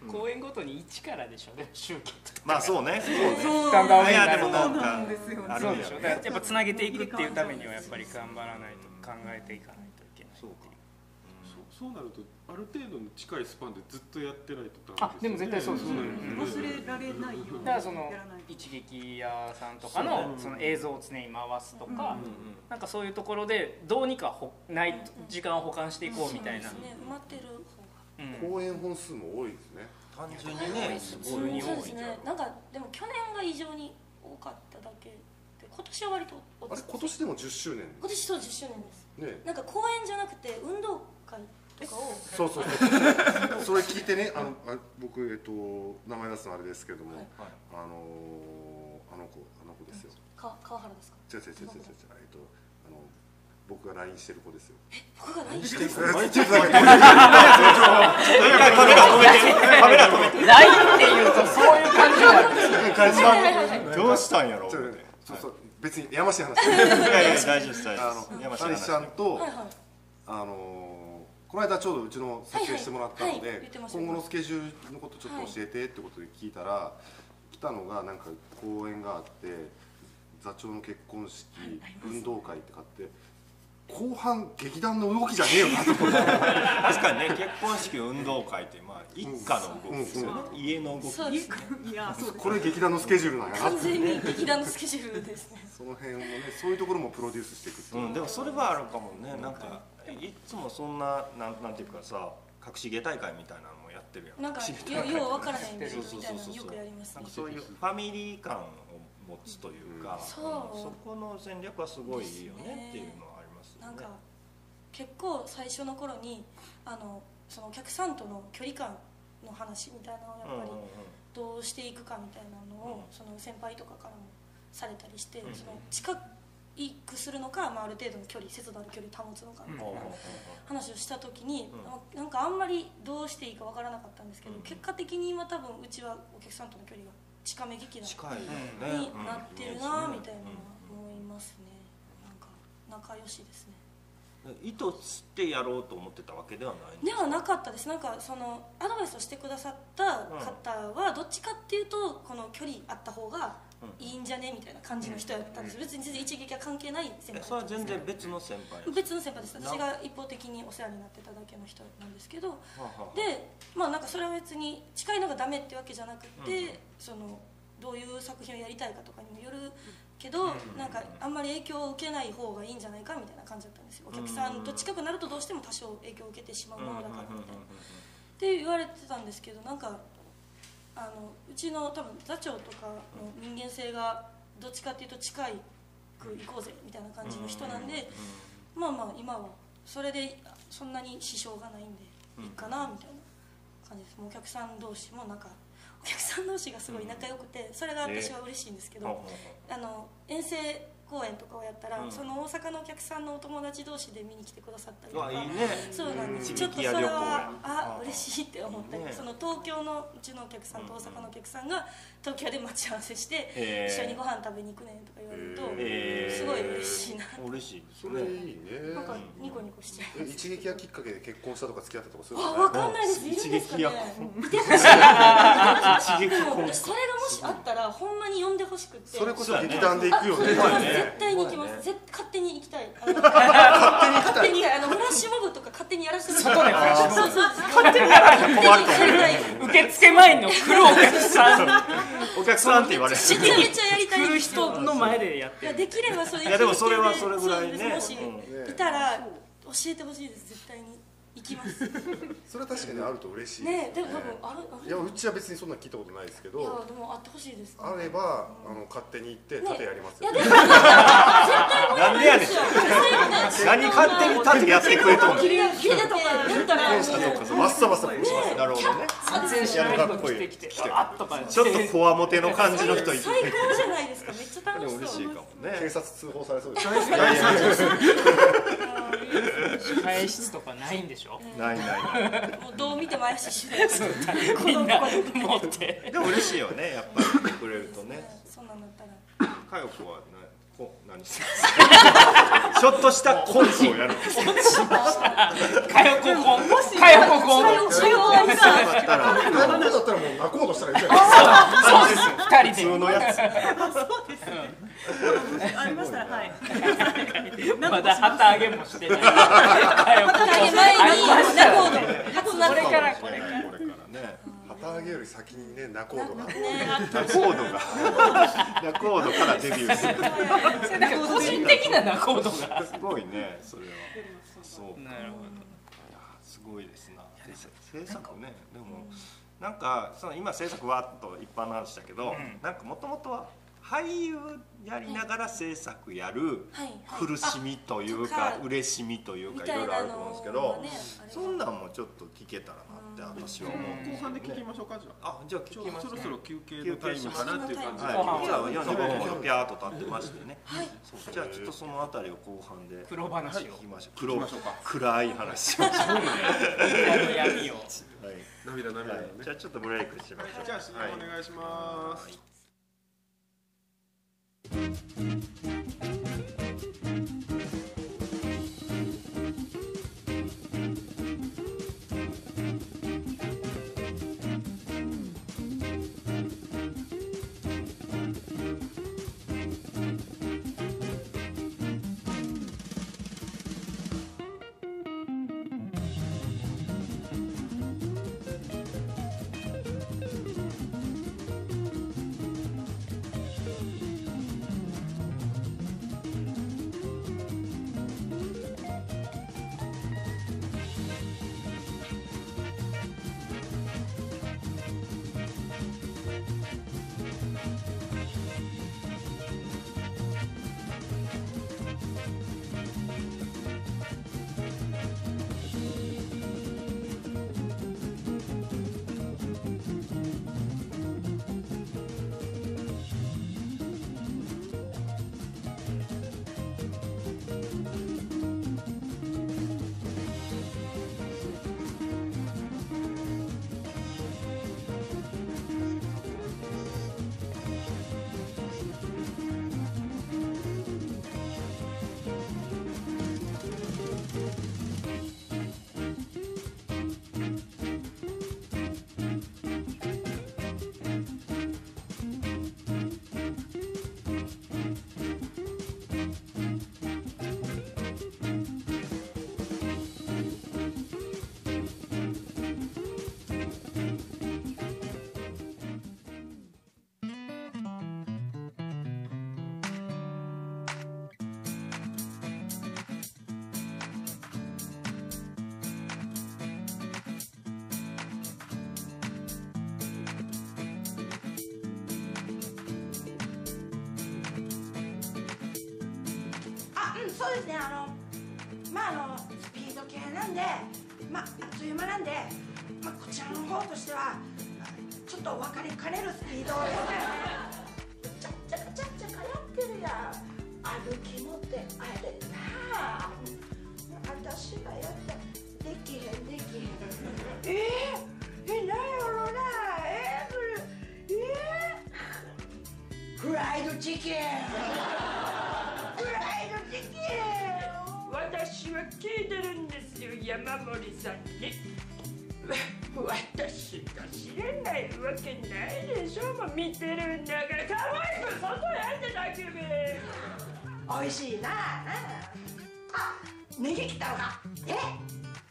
部公演ごとに一からでしょでも集計まあそうね。そうね。そうスタンドアウェイいやでもなんかあるそうでしょだからやっぱつなげていくっていうためにはやっぱり頑張らないと考えていかないといけないそうそうなるとある程度の近いスパンでずっとやってないとあでも絶対そうですん。忘れられないようにだからその一撃屋さんとかのその映像を常に回すとかうんなんかそういうところでどうにかほない時間を保管していこうみたいな。そうですね。埋まってる方が。うん。公演本数も多いですね。単純にねそうですね。なんかでも去年が異常に多かっただけで今年は割とあれ今年でも10周年今年そう10周年です。ね。なんか公演じゃなくて運動会とかをそうそうそう。それ聞いてねあのあ僕えっと名前出すのあれですけれども、はい。あのーあの子あの子ですよ。か川原ですか？違う違う違う違う違う。えっとあの僕が LINE してる子ですよ。僕が何してしてるちょっとだけカメラ止めて。カメラ止めて。LINE っていうとそういう感じなんですどう？したんやろそうそう別にやましい話。いやいや大丈夫です大丈あ夫です。の山下アリちゃんとあのーこの間ちょうどうちの撮影してもらったのはいはい。はいで今後のスケジュールのことちょっと教えてってことで聞いたら来たのがなんか公演があって座長の結婚式運動会って買って後半劇団の動きじゃねえよなと思って。<laughs> 確かにね結婚式運動会ってまあ一家の動きですよね。家の動きそうですね。いやそうですこれ劇団のスケジュールなんやな。って完全に劇団のスケジュールですね。その辺もねそういうところもプロデュースしていくっていう。う、ん、でもそれはあるかもね。なんかいつもそんななんなんていうかさ隠し芸大会みたいなのもやってるやん。なんかよよう分からへんみたいなのよくやります。ねなんかそういうファミリー感を持つというか、そう。そこの戦略はすごいいいよねっていうのはありますよね。なんか結構最初の頃にあのそのお客さんとの距離感の話みたいなのをやっぱりどうしていくかみたいなのをその先輩とかからもされたりしてうん。その近くするのか、まあ、ある程度の距離節度ある距離保つのかみたいな話をした時に、うなんかあんまりどうしていいかわからなかったんですけど、うん。結果的に今多分うちはお客さんとの距離が近め劇団になってるなみたいなのは思いますね。なんか仲良しですね。意図してやろうと思ってたわけではないではなかったです。なんかそのアドバイスをしてくださった方はどっちかっていうとこの距離あった方がいいんじゃね？みたいな感じの人やったんです別に全然一撃は関係ない先輩えそれは全然別の先輩。別の先輩です。な。私が一方的にお世話になってただけの人なんですけど。でまあなんかそれは別に近いのがダメってわけじゃなくて、うんそのどういう作品をやりたいかとかにもよるけど、なんかあんまり影響を受けない方がいいんじゃないかみたいな感じだったんですよ。お客さんと近くなるとどうしても多少影響を受けてしまうものだからみたいな。って言われてたんですけどなんかあのうちの多分座長とかの人間性がどっちかっていうと近いく行こうぜみたいな感じの人なんで、まあまあ今はそれでそんなに支障がないんでいいかなみたいな感じです。もうお客さん同士も仲お客さん同士がすごい仲良くてそれが私は嬉しいんですけど、あの遠征公演とかをやったら、うん。その大阪のお客さんのお友達同士で見に来てくださったりとか。いいね。そうなんです、うん。ちょっとそれはあ嬉しいって思ったり、ね。その東京のうちのお客さんと大阪のお客さんが東京で待ち合わせして、へー一緒にご飯食べに行くねとか言われると、へーすごい嬉しいな、嬉しい。ですそねれいいね。なんかニコニコしちゃえう、一撃がきっかけで結婚したとか付き合ったとかそういうあの分かんないです。いるんですかね。一撃屋見てほしい。一撃でも婚それがもしあったらほんまに呼んでほしくって。それこそ劇団で行くよね。あ絶対に行きます、絶勝手に行きたい。あの <laughs> 勝手にあのフラッシュモブとか勝手にやらせて外でフラッシュモブそうそう。勝手にやらせて困る。と受付前の来るお客さんお客さんって言われる。めちゃめちゃやりたい。来る人の前でやっいてできればそれいやでもそれはそれぐらいね。もしうん。いたら教えてほしいです。絶対に行きます。<laughs> それは確かにあると嬉しいね。ですでも多分あるあるいやうちは別にそんな聞いたことないですけいやどでもあってほしいです。あればあの勝手に行って盾やりますよ。いやでも絶対なんでやねん。ですよ。絶対何勝手に盾やってくれとんの？切れ切れとかやったら。もうそうかそうバッサバサぶちます。なるほどね。ちょっとこわもての感じの人いて最高じゃないですか。めっちゃ楽しそう。嬉しいかもね。警察通報されそうです。控え室とかないんでしょないないない。もうどう見ても怪しいしみんな持って。でも嬉しいよねやっぱり来てくれるとね。そんなんだったら。佳代子はなこ何してちょっとしたコントをやる。んですよかよここかよここ需要ありそうだったらあの子だったらもう泣こうとしたらいいじゃないですかそうですよ二人で。普通のやつ。<laughs> そうですねありましたらはい。<laughs> まだ旗揚げもしてない。かよここ前にありました仲よ人初仲これ人からこれから。これからね。旗揚げより先にね仲人。がねあナコードが。ナコードからデビューする個人的な仲人が。すごいねそれは。そう。なるほど。いやすごいですな。制作ね。でもなんかその今制作わっと一般の話だけど、ん。なんかもともとは俳優やりながら制作やる苦しみというあか。嬉しみというかいいろいろあると思うんですけはど、ね。そんなんもちょっと聞けたらなって私は思う、後半で聞きましょうかじゃあ。あじゃあちょ聞きますそろそろ休憩のタイムかなっていう感じで。はい、じゃあ45分ほどピャーっと経ってましてね、じゃあちょっとそのあたりを後半で黒話を。聞きましょう。聞きましょうか。暗い話しましょう、<laughs> あの闇を。はい。涙涙じゃあちょっとブレイクしましょう。じゃあお願いしますあうんそうですね。あのまああのスピード系なんでまああっという間なんで、まあ、こちらの方としてはちょっと分かりかねるスピードをち山森さんに私が知れないわけないでしょ。もう見てるんだから可愛く外やってたけべおいしいな。あネギ切ったのか？え？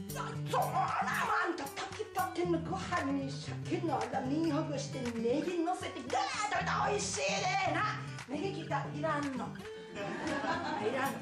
そそうなのあんた炊きたてのご飯に鮭の粗身ほぐしてネギ乗せてガーッと食べたらおいしいでな。ネギ切った。いらんの。<laughs> いらんの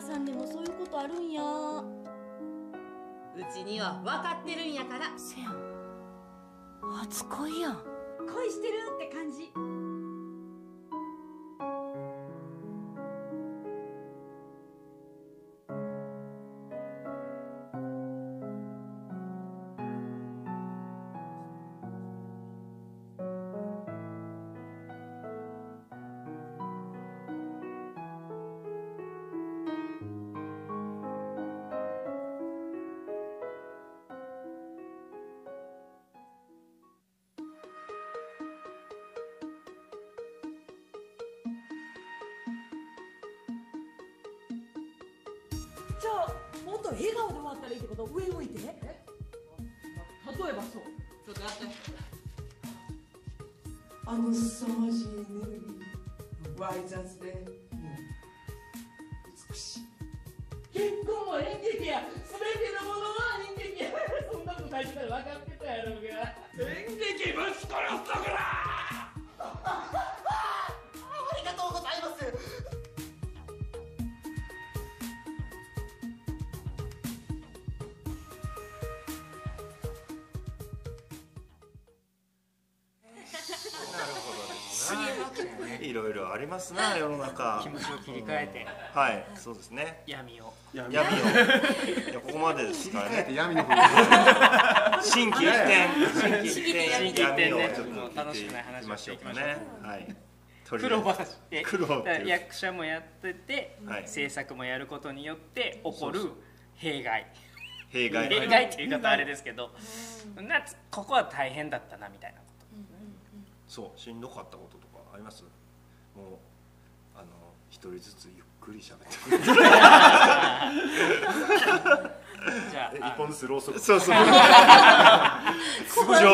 村さんでもそういうことあるんや。うちには分かってるんやから。せやん。初恋やん。恋してるって感じじを切り替えて。はいそうですね。闇を。闇。を。<laughs> いやここまでですからね。闇の方に。新規一転新規一新規転一転ね。楽しくない話をいきましょう。かねはい。とりあえず苦労話で役者もやってて、はい。制作もやることによって起こる弊害。弊害。弊害っていう言い方あれですけど、なここは大変だったなみたいなこと。そう。しんどかったこととかあります？もう人ずつゆっくり喋って。<laughs> じゃあ一本ずつろうそく。そうそう。<laughs> 成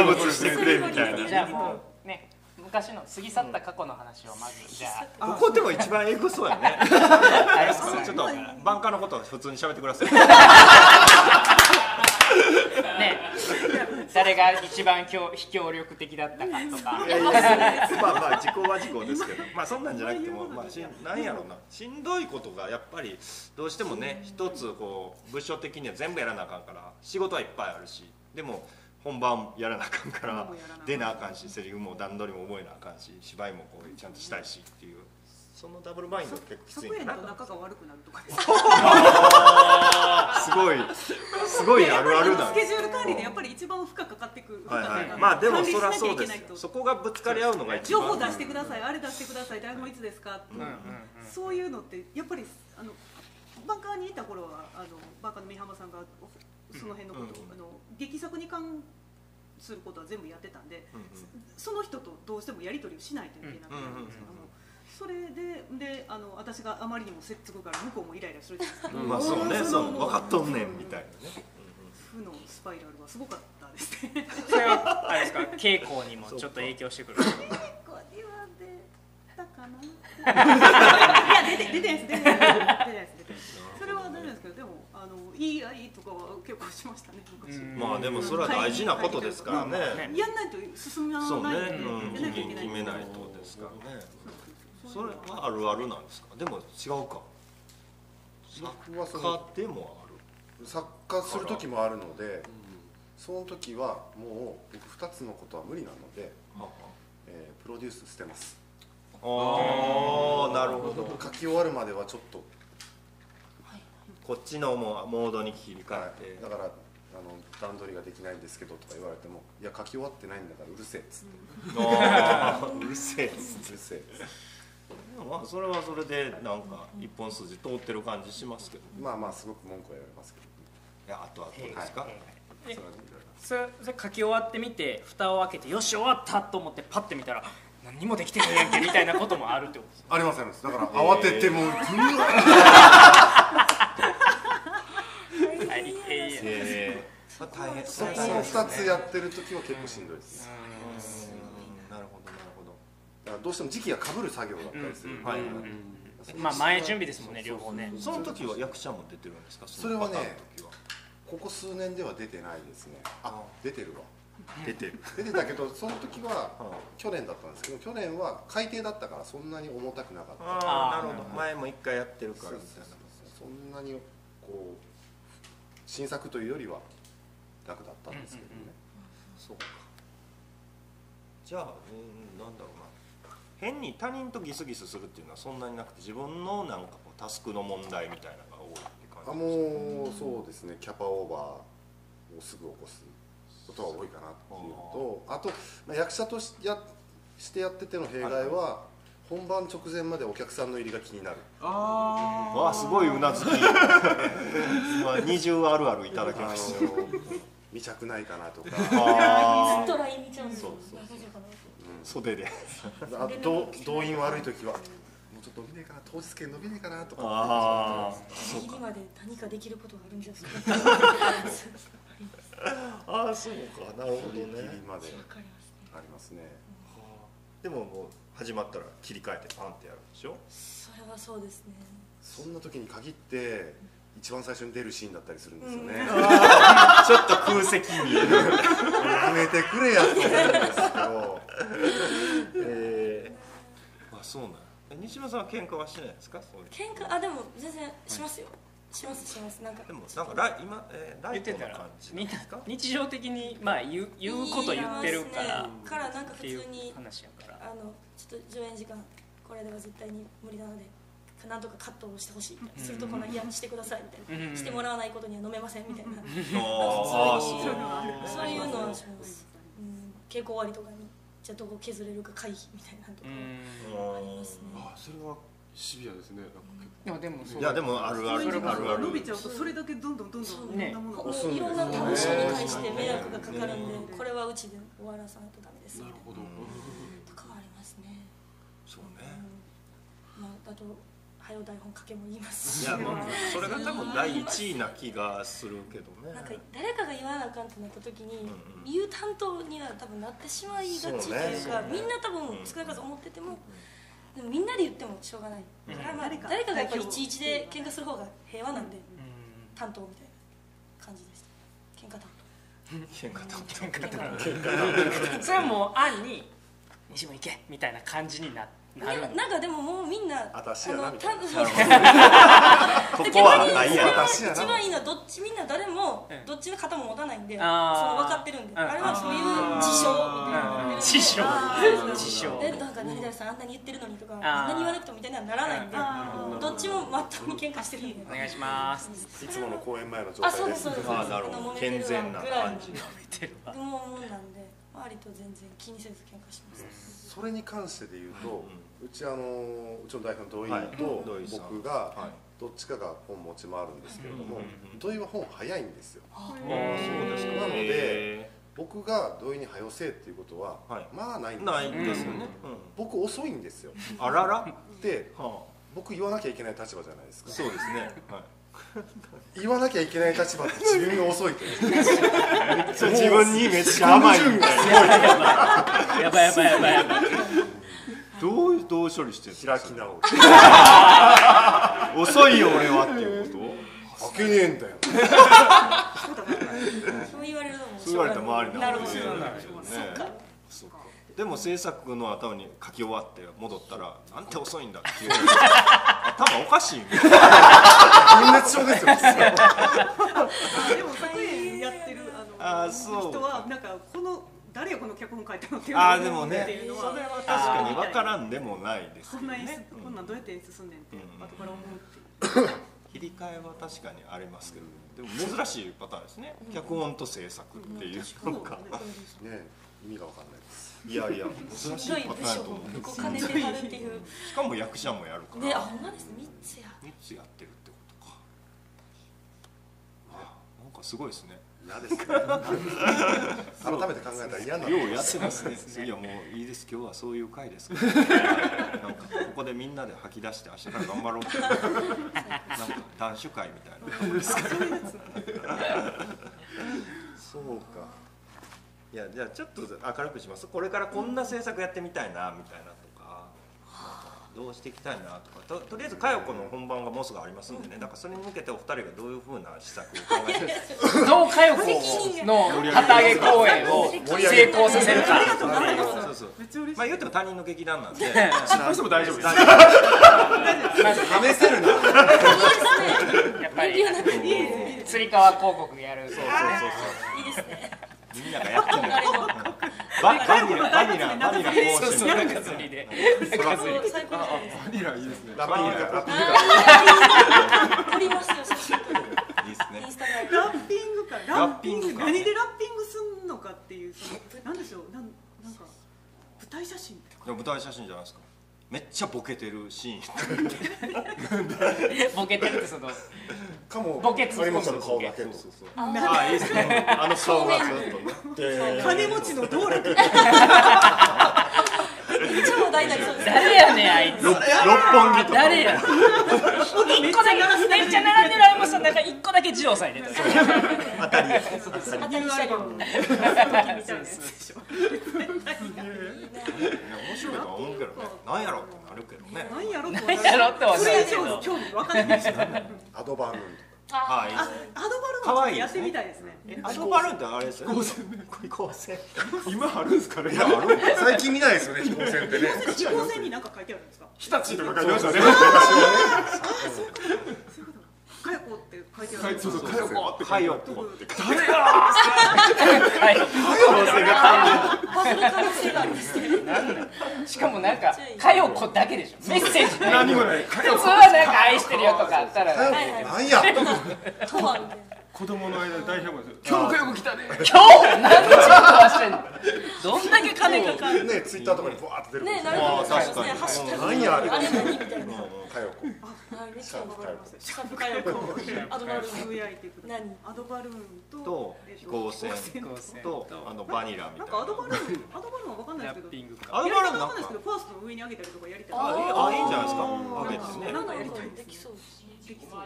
仏してくれみたいな。じゃあもうね昔の過ぎ去った過去の話をまずじゃあ。ここでも一番エグそうやね。はいちょっとバンカーのことは普通に喋ってください。<laughs> ね誰が一番強非協力的だったかとか。いやいやまあまあ時効は時効ですけど。<laughs> まあそんなんじゃなくてもまあしなんやろうなしんどいことがやっぱりどうしてもね一つこう部署的には全部やらなあかんから仕事はいっぱいあるしでも本番やらなあかんから出なあかんしセリフも段取りも覚えなあかんし芝居もこうちゃんとしたいしっていうそのダブルバインド結構きついんかな。昨夜と仲が悪くなるとかです。<laughs> すごいすごいあるあるなんスケジュール管理でやっぱり一番負荷かかってくる。はいはい。まあでもそりゃそうでいけないと。すそこがぶつかり合うのが一番情報出してください。あれ出してください。台本いつですか？って、うんうん。うんそういうのってやっぱりあのバンカーにいた頃はあのバンカーの三浜さんがその辺のことを、あの劇作に関することは全部やってたんで、うんうんその人とどうしてもやり取りをしないといけなくなるんですけども、それでであの私があまりにもせっつくから向こうもイライラするじゃないですか、まあそうねのそう分かっとんねんみたいなね。負のスパイラルはすごかったですね。<laughs> それはあれですか？<laughs> 稽古にもちょっと影響してくる？これは出たかな <laughs> いや出て出てないです出てないです出てないです。出てないですそれは出るんですけどでもあの言い合いとかは結構しましたね昔。まあでもそれは大事なことですからね。やんないと進まないんでういけない決めないとですからねそれはあるあるなんですか？でも違うか。僕はその作家でもある。作家する時もあるので、その時はもう僕2つのことは無理なので、えープロデュース捨てます。ああなるほど。書き終わるまではちょっと、こっちのもうモードに切り替えて。だからあの段取りができないんですけどとか言われてもいや書き終わってないんだからうるせえっつって、あー。うるせえっつって。うるせえでもまあそれはそれでなんか一本筋通ってる感じしますけどまあまあすごく文句は言われますけど。いやあとはどうですか、えそれはいろいろそれそれ書き終わってみて蓋を開けてよし終わったと思ってパッて見たら何にもできてへんやんけみたいなこともあるってことですありますありますだから慌ててもう、えー、大変そこの2つやってる時は結構しんどいですなるほどなるほどうしても時期が被る作業だったりするんで、はいまあ前準備ですもんね両方ねその時は役者も出てるんですかそれはねここ数年では出てないですねあ出てるわ出てる出てたけどその時は去年だったんですけど去年は改訂だったからそんなに重たくなかったああなるほど前も一回やってるからみたいなそそんなにこう新作というよりは楽だったんですけどね、そうかじゃあ、うん、なんだろうな変に他人とギスギスするっていうのはそんなになくて自分のなんかこうタスクの問題みたいなのが多いってあ感じですもうそうですね。キャパオーバーをすぐ起こすことは多いかなっていうのとあと、まあ、役者としやしてやってての弊害は、本番直前までお客さんの入りが気になる。あわあすごいうなずき。<laughs> 今二重あるあるいただきました見ちゃくないかなとか。あずっと LINE 見ちゃうんですよ。そうそう袖で。あと動員悪い時はもうちょっと伸びねえかな当日券伸びねえかなとか。ああギリギリまで何かできることがあるんじゃないですか。ああそうか。なるほどギリギリねまで。わかりますね。ありますね。でももう始まったら切り替えてパンってやるでしょ？それはそうですね。そんな時に限って一番最初に出るシーンだったりするんですよね、うん。ちょっと空席にやめてくれやと思うんですけど。<laughs> えー、あそうなん西村さんは喧嘩はしないですか？喧嘩？あでも全然しますよ。しますします。なんか。でもなんかライ今、えー、ライト言ってたらな感じみんなですか日常的にまあ言う言うこと言ってるからねからなんか普通に話やから。あのちょっと上演時間これでは絶対に無理なのでなんとかカットをしてほしいみたいな。するとこないやしてくださいみたいな、うん。してもらわないことには飲めませんみたいな、そういうあそういうのはします、うん、稽古終わりとかにじゃあどこ削れるか会議みたいなのとかありますね。あそれはシビアですね。いやでもいやでもあるあるあるある伸びちゃうとそれだけどんどんどん。どん。いろんなものがもういろんな楽しみに対して迷惑がかかるんでこれはうちで終わらさないとダメですななるほど。とかはありますねそうねまああと早う台本書けも言いますし。いやまあそれが多分第一位な気がするけどね。なんか誰かが言わなあかんってなった時に、ん言う担当には多分なってしまいがちというかみんな多分少なからず思ってても、でもみんなで言ってもしょうがない、だからまあ誰か誰かがやっぱりいちいちで喧嘩する方が平和なんで、担当みたいな感じでした喧嘩担喧嘩と当。喧嘩担それはもう案に西村行けみたいな感じにな当なるなんかなんかでももうみんな私やなあのみたいな。担 <laughs> ここはないや私やな一番いいのはどっちみんな誰もうん。どっちの肩も持たないんで、そあー。の分かってるんで、うん。あれはそういう自称みたいなうん。自称あー。自称でなんか何々さんあんなに言ってるのにとかあんなに言わなくてもみたいにはならないんであどっちもまっとうに喧嘩してるんで。お願いします。いつもの公演前の状あ態で。すそうですそうです健全な感じ。見てるわ。のもんなんで割と全然気にせず喧嘩します、それに関してで言うと、うちあのうちの代表の土井はい。と僕がはい。どっちかが本持ち回るんですけれども、うん土井は本早いんですよ。ああそうですか。なのでへ僕が土井に早よせっていうことは、はいまあないんーですないんですよね、僕遅いんですよ。うんあらら、では僕言わなきゃいけない立場じゃないですあ、か。そうですね、はい。言わなきゃいけない立場って <laughs> 自分が遅いという。そう自分にめっちゃ甘いみたいな。やばいやばいやばいやばいどうどう処理してるんですか開き直る。<laughs> 遅いよ俺は。っていうこ開けねえんだよそう言われるのもとそう言われたら周りのなるほどね。でも制作の頭に書き終わって戻ったら「なんて遅いんだ」って言われて頭おかしいみたいな分裂症ですよ。あでも作演やってるあのあーそう。人はなんかこの誰がこの脚本書いたのっていうあーでもね。っていうのは。それは確かに。分からんでもないですこんな演出こんなんどうやって演出すんねんってうん。後から思うっていう。切り替えは確かにありますけどでも珍しいパターンですね。脚本と制作っていうなん。かね。意味が分かんないです。いやいや珍しいパターンと思う。動かねてはるっていうしかも役者もやるから。であほんまです。3つや。3つやってるってことか。あなんかすごいですね嫌ですね。改めて考えたら嫌なようやってますね。いやもういいです。今日はそういう回ですから。<laughs> なんかここでみんなで吐き出して明日から頑張ろうってなんか男子会みたいな。ですかそうか。いやじゃあちょっと明るくします。これからこんな制作やってみたいなみたいなどうしていきたいなとかととりあえず佳代子の本番がもうすぐありますんでね。だからそれに向けてお二人がどういうふうな施策を考えてるど <laughs> う佳代子の旗揚げ公演を成功させるか。そうそうまあ言っても他人の劇団なんで。失敗しても大丈夫です。試せるな。やっぱりつり革広告やる。そうそういいですね。みんながやってる <laughs> ババニラバニラバニラそうそう中吊りで。最高最高バニラ。いいですねラ。ッピングラ。ッピング撮りますよいいですねインスタグラ。ムラ。ッピングかラ。ッピングか何でラ。ッピングすんのかっていうそのなんでしょうなんなんか舞台写真とか舞台写真じゃないですかめっちゃボケてるシーン。ボケてるってその。かもボケツッコミ有本さんの顔だけのああいいですね。あの顔がずっとね。で金持ちの道楽 <laughs> 超大なりそうです誰やねんあいつ。六本木とか。誰や。一個だけめっちゃ並んでる。あれもさなんか一個だけ字をさ入れた当たり当たり面白いとは思うけどねなんやろってなる。けどね何やろって何やろってはそれ以上の興味分かんないアドバルーンああいアねドバルーンやってみたいですね。アドバルーンってあれですよね？光線今あるんですかねとか最近見ないですよね飛行船ってね飛行船に何か書いてあるんですか日立とか書いてましたねかやこって書いてあるはいそうそう。かよこってかよこってはいバズる可能性がある。んですねしかもなんか「かよこ」だけでしょ。メッセージ。ない何もない。かよ普通はなんか「愛してるよ」とかあったら。なんや。<laughs> とはみたい。な子供の間で大評判ですよ。今日よこ来たね。<laughs> 今日？何してんの？どんだけ金かかるねツイッターとかにブワーって出るねなるほど。確かに。ね。ハッシュタグなんやあれ。あれ何みたいな。かよこあめっちゃわかりますシかよこアドバルーンつぶやいてください何アドバルーンと飛行船とあのバニラみたないんなかアドバルーンアドバルーンは分かんないですけどピングかアドバルーンなんか方わかんないですけどファーストの上に上げたりとかやりたいあいいあいいんじゃないですか上げてねなんかやりたいできそうですできそう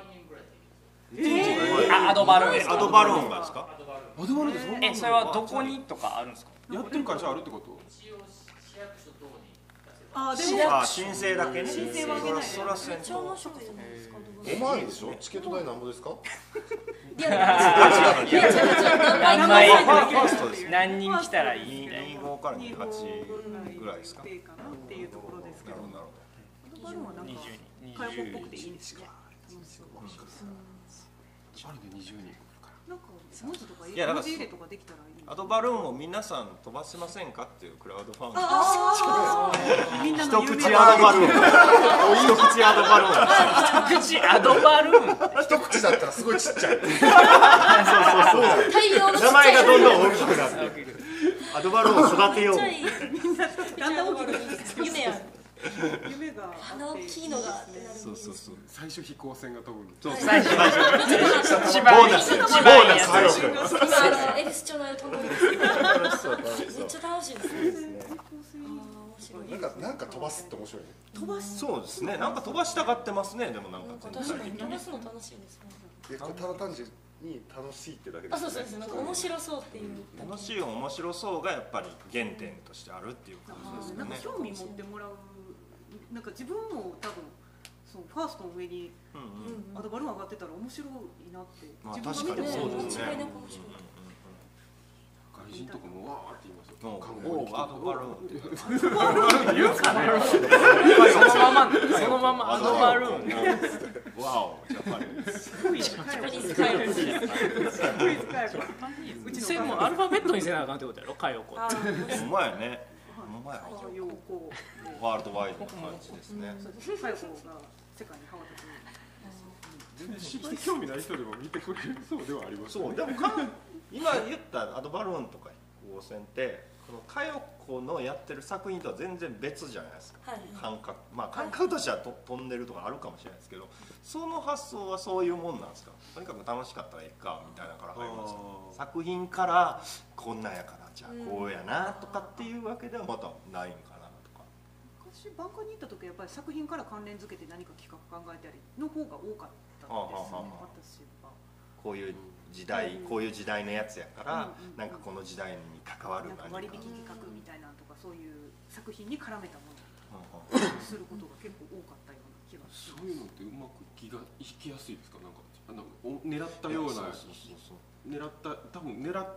あアドバルーンアドバルーンがですか？アドバルーンでそんなえそれはどこにとかあるんですか？やってる会社あるってこと？あでもあ申請だけね。申請はあげないそらそらせんと超面白いじゃないですか？5万円でしょチケット代なんぼですか？いや違う違う何何枚何人来たらいいみたいな25から28ぐらいですかっていうところですけどなるほどなるほアドバルーンはなんか20かよこっぽくていいですねあれで20人なんか文字とかいやだから文字入れとかできたらいいどアドバルーンを皆さん飛ばせませんかっていうクラウドファンディングあみんな一口アドバルーン。一口アドバルーン。口アドバルーン。一口だったらすごいちっちゃい。ー太陽のちっちゃい名前がどんどん大きくなって。いくアドバルーンを育てよう。ちっちゃいだんだん大きくなって夢ある夢があ鼻大きいのがそうそうそう。最初飛行船が飛ぶそう。最初一ボ番ーナス一番ボーナスエリス町の飛んでるんですけど楽しそう楽しそう。めっちゃ楽しいですねなんかなんか飛ばすって面白い。ね飛ばしそうですね。なんか飛ばしたがってますね。でもなんか確かに飛ばすの楽しいですねでこれただ単純に楽しいってだけであそうすねそうそうなんか面白そうっていう。楽しい面白そうがやっぱり原点としてあるっていう感じですなんかよね興味持ってもらうなんか自分も多分そうファーストの上にうんうん。アドバルーン上がってたら面白いなってまあ自分が見ても間違いなく面白い外人とかもわーって言いますよもうおうアドバルーンってそのまま。そのままアドバルーン。わおジャパニー。ズすごいジャパニーズカイロすごい使えばうちのもうアルファベットにせなあかんってことやろかよこあーほんまやねほんまやあようこうワールドワイドな感じですね。かよこが世界に羽ばたく全然芝居興味ない人でも見てくれるそうではありますそうでもか今言ったアドバルーンとか飛行船ってこの佳代子のやってる作品とは全然別じゃないですか。はい。感覚。まあ感覚としてはと飛んでるとかあるかもしれないですけどその発想はそういうもんなんですか。とにかく楽しかったらいいかみたいなのから入ります。あー。作品からこんなんやからじゃあこうやなとかっていうわけではまたないんかなとか。昔バンカに行った時やっぱり作品から関連づけて何か企画考えたりの方が多かったですね。私は。こういう時代うんこういう時代のやつやからうんうんうん。なんかこの時代に関わるなんか何か。割引企画みたいなのとかそういう作品に絡めたものすることが結構多かったような気がしそういうのってうまく気が引きやすいですか？なんかあのお狙ったようなそうそうそうそう。狙った多分狙っ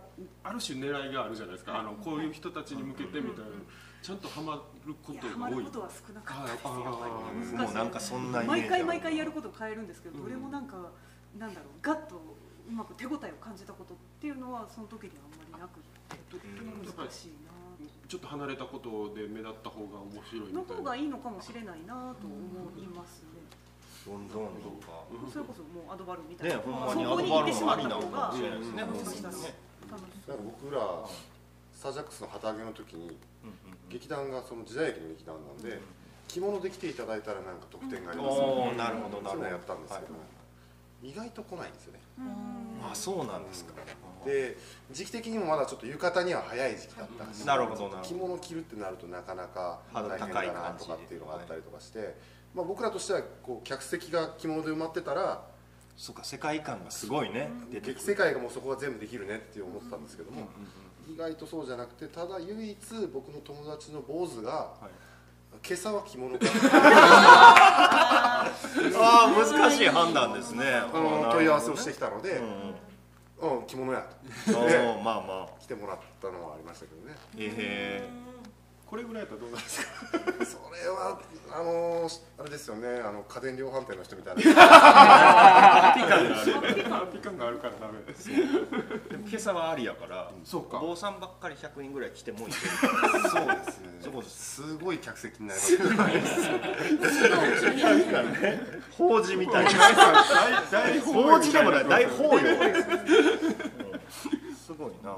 ある種狙いがあるじゃないですか。あのこういう人たちに向けてみたいな。ちゃんとハマることが多い。ハマることは少なかったですよ。やっぱりも難しい。うなんかそんなイメージ毎回毎回やることを変えるんですけど、どれもなんかなんだろう。ガッとうまく手応えを感じたことっていうのはその時にはあんまりなくってとっても難しいなちょっと離れたことで目立った方が面白いみたいなの方がいいのかもしれないなと思いますね、どんどんどんかそれこそもうアドバルみたいな、ねほんまにそこにいてしまった方がアドバルーンもありなのかもしれないですね。もしかしたら楽しいなんか僕らスタージャックスの旗揚げの時に劇団がその時代劇の劇団なんで着物で来ていただいたらなんか特典がありますおーなるほどなやったんですけど、意外と来ないんですよねあそうなんですか。で時期的にもまだちょっと浴衣には早い時期だったしなるほどなるほど。着物着るってなるとなかなか大変だな高い感じ。とかっていうのがあったりとかして、まあ、僕らとしてはこう客席が着物で埋まってたらそうか世界観がすごいね出てくる。劇世界がもうそこが全部できるねって思ってたんですけども、意外とそうじゃなくてただ唯一僕の友達の坊主が、今朝は着物か。<laughs> ああ難しい判断ですね。うん問い合わせをしてきたので、うん着物やと。まあまあ。来てもらったのはありましたけどね。えこれぐらいやったらどうなんですか？<laughs> それはあのーあれですよねあの家電量販店の人みたいな。<laughs> ピカンがあるピカンがあるからダメですでも今朝はありやからそうか。坊さんばっかり100人ぐらい来てもいいそうですね。そうです。すごい客席になります。<laughs> ね。法事みたいな大法事でもない大法要。ですすごいな。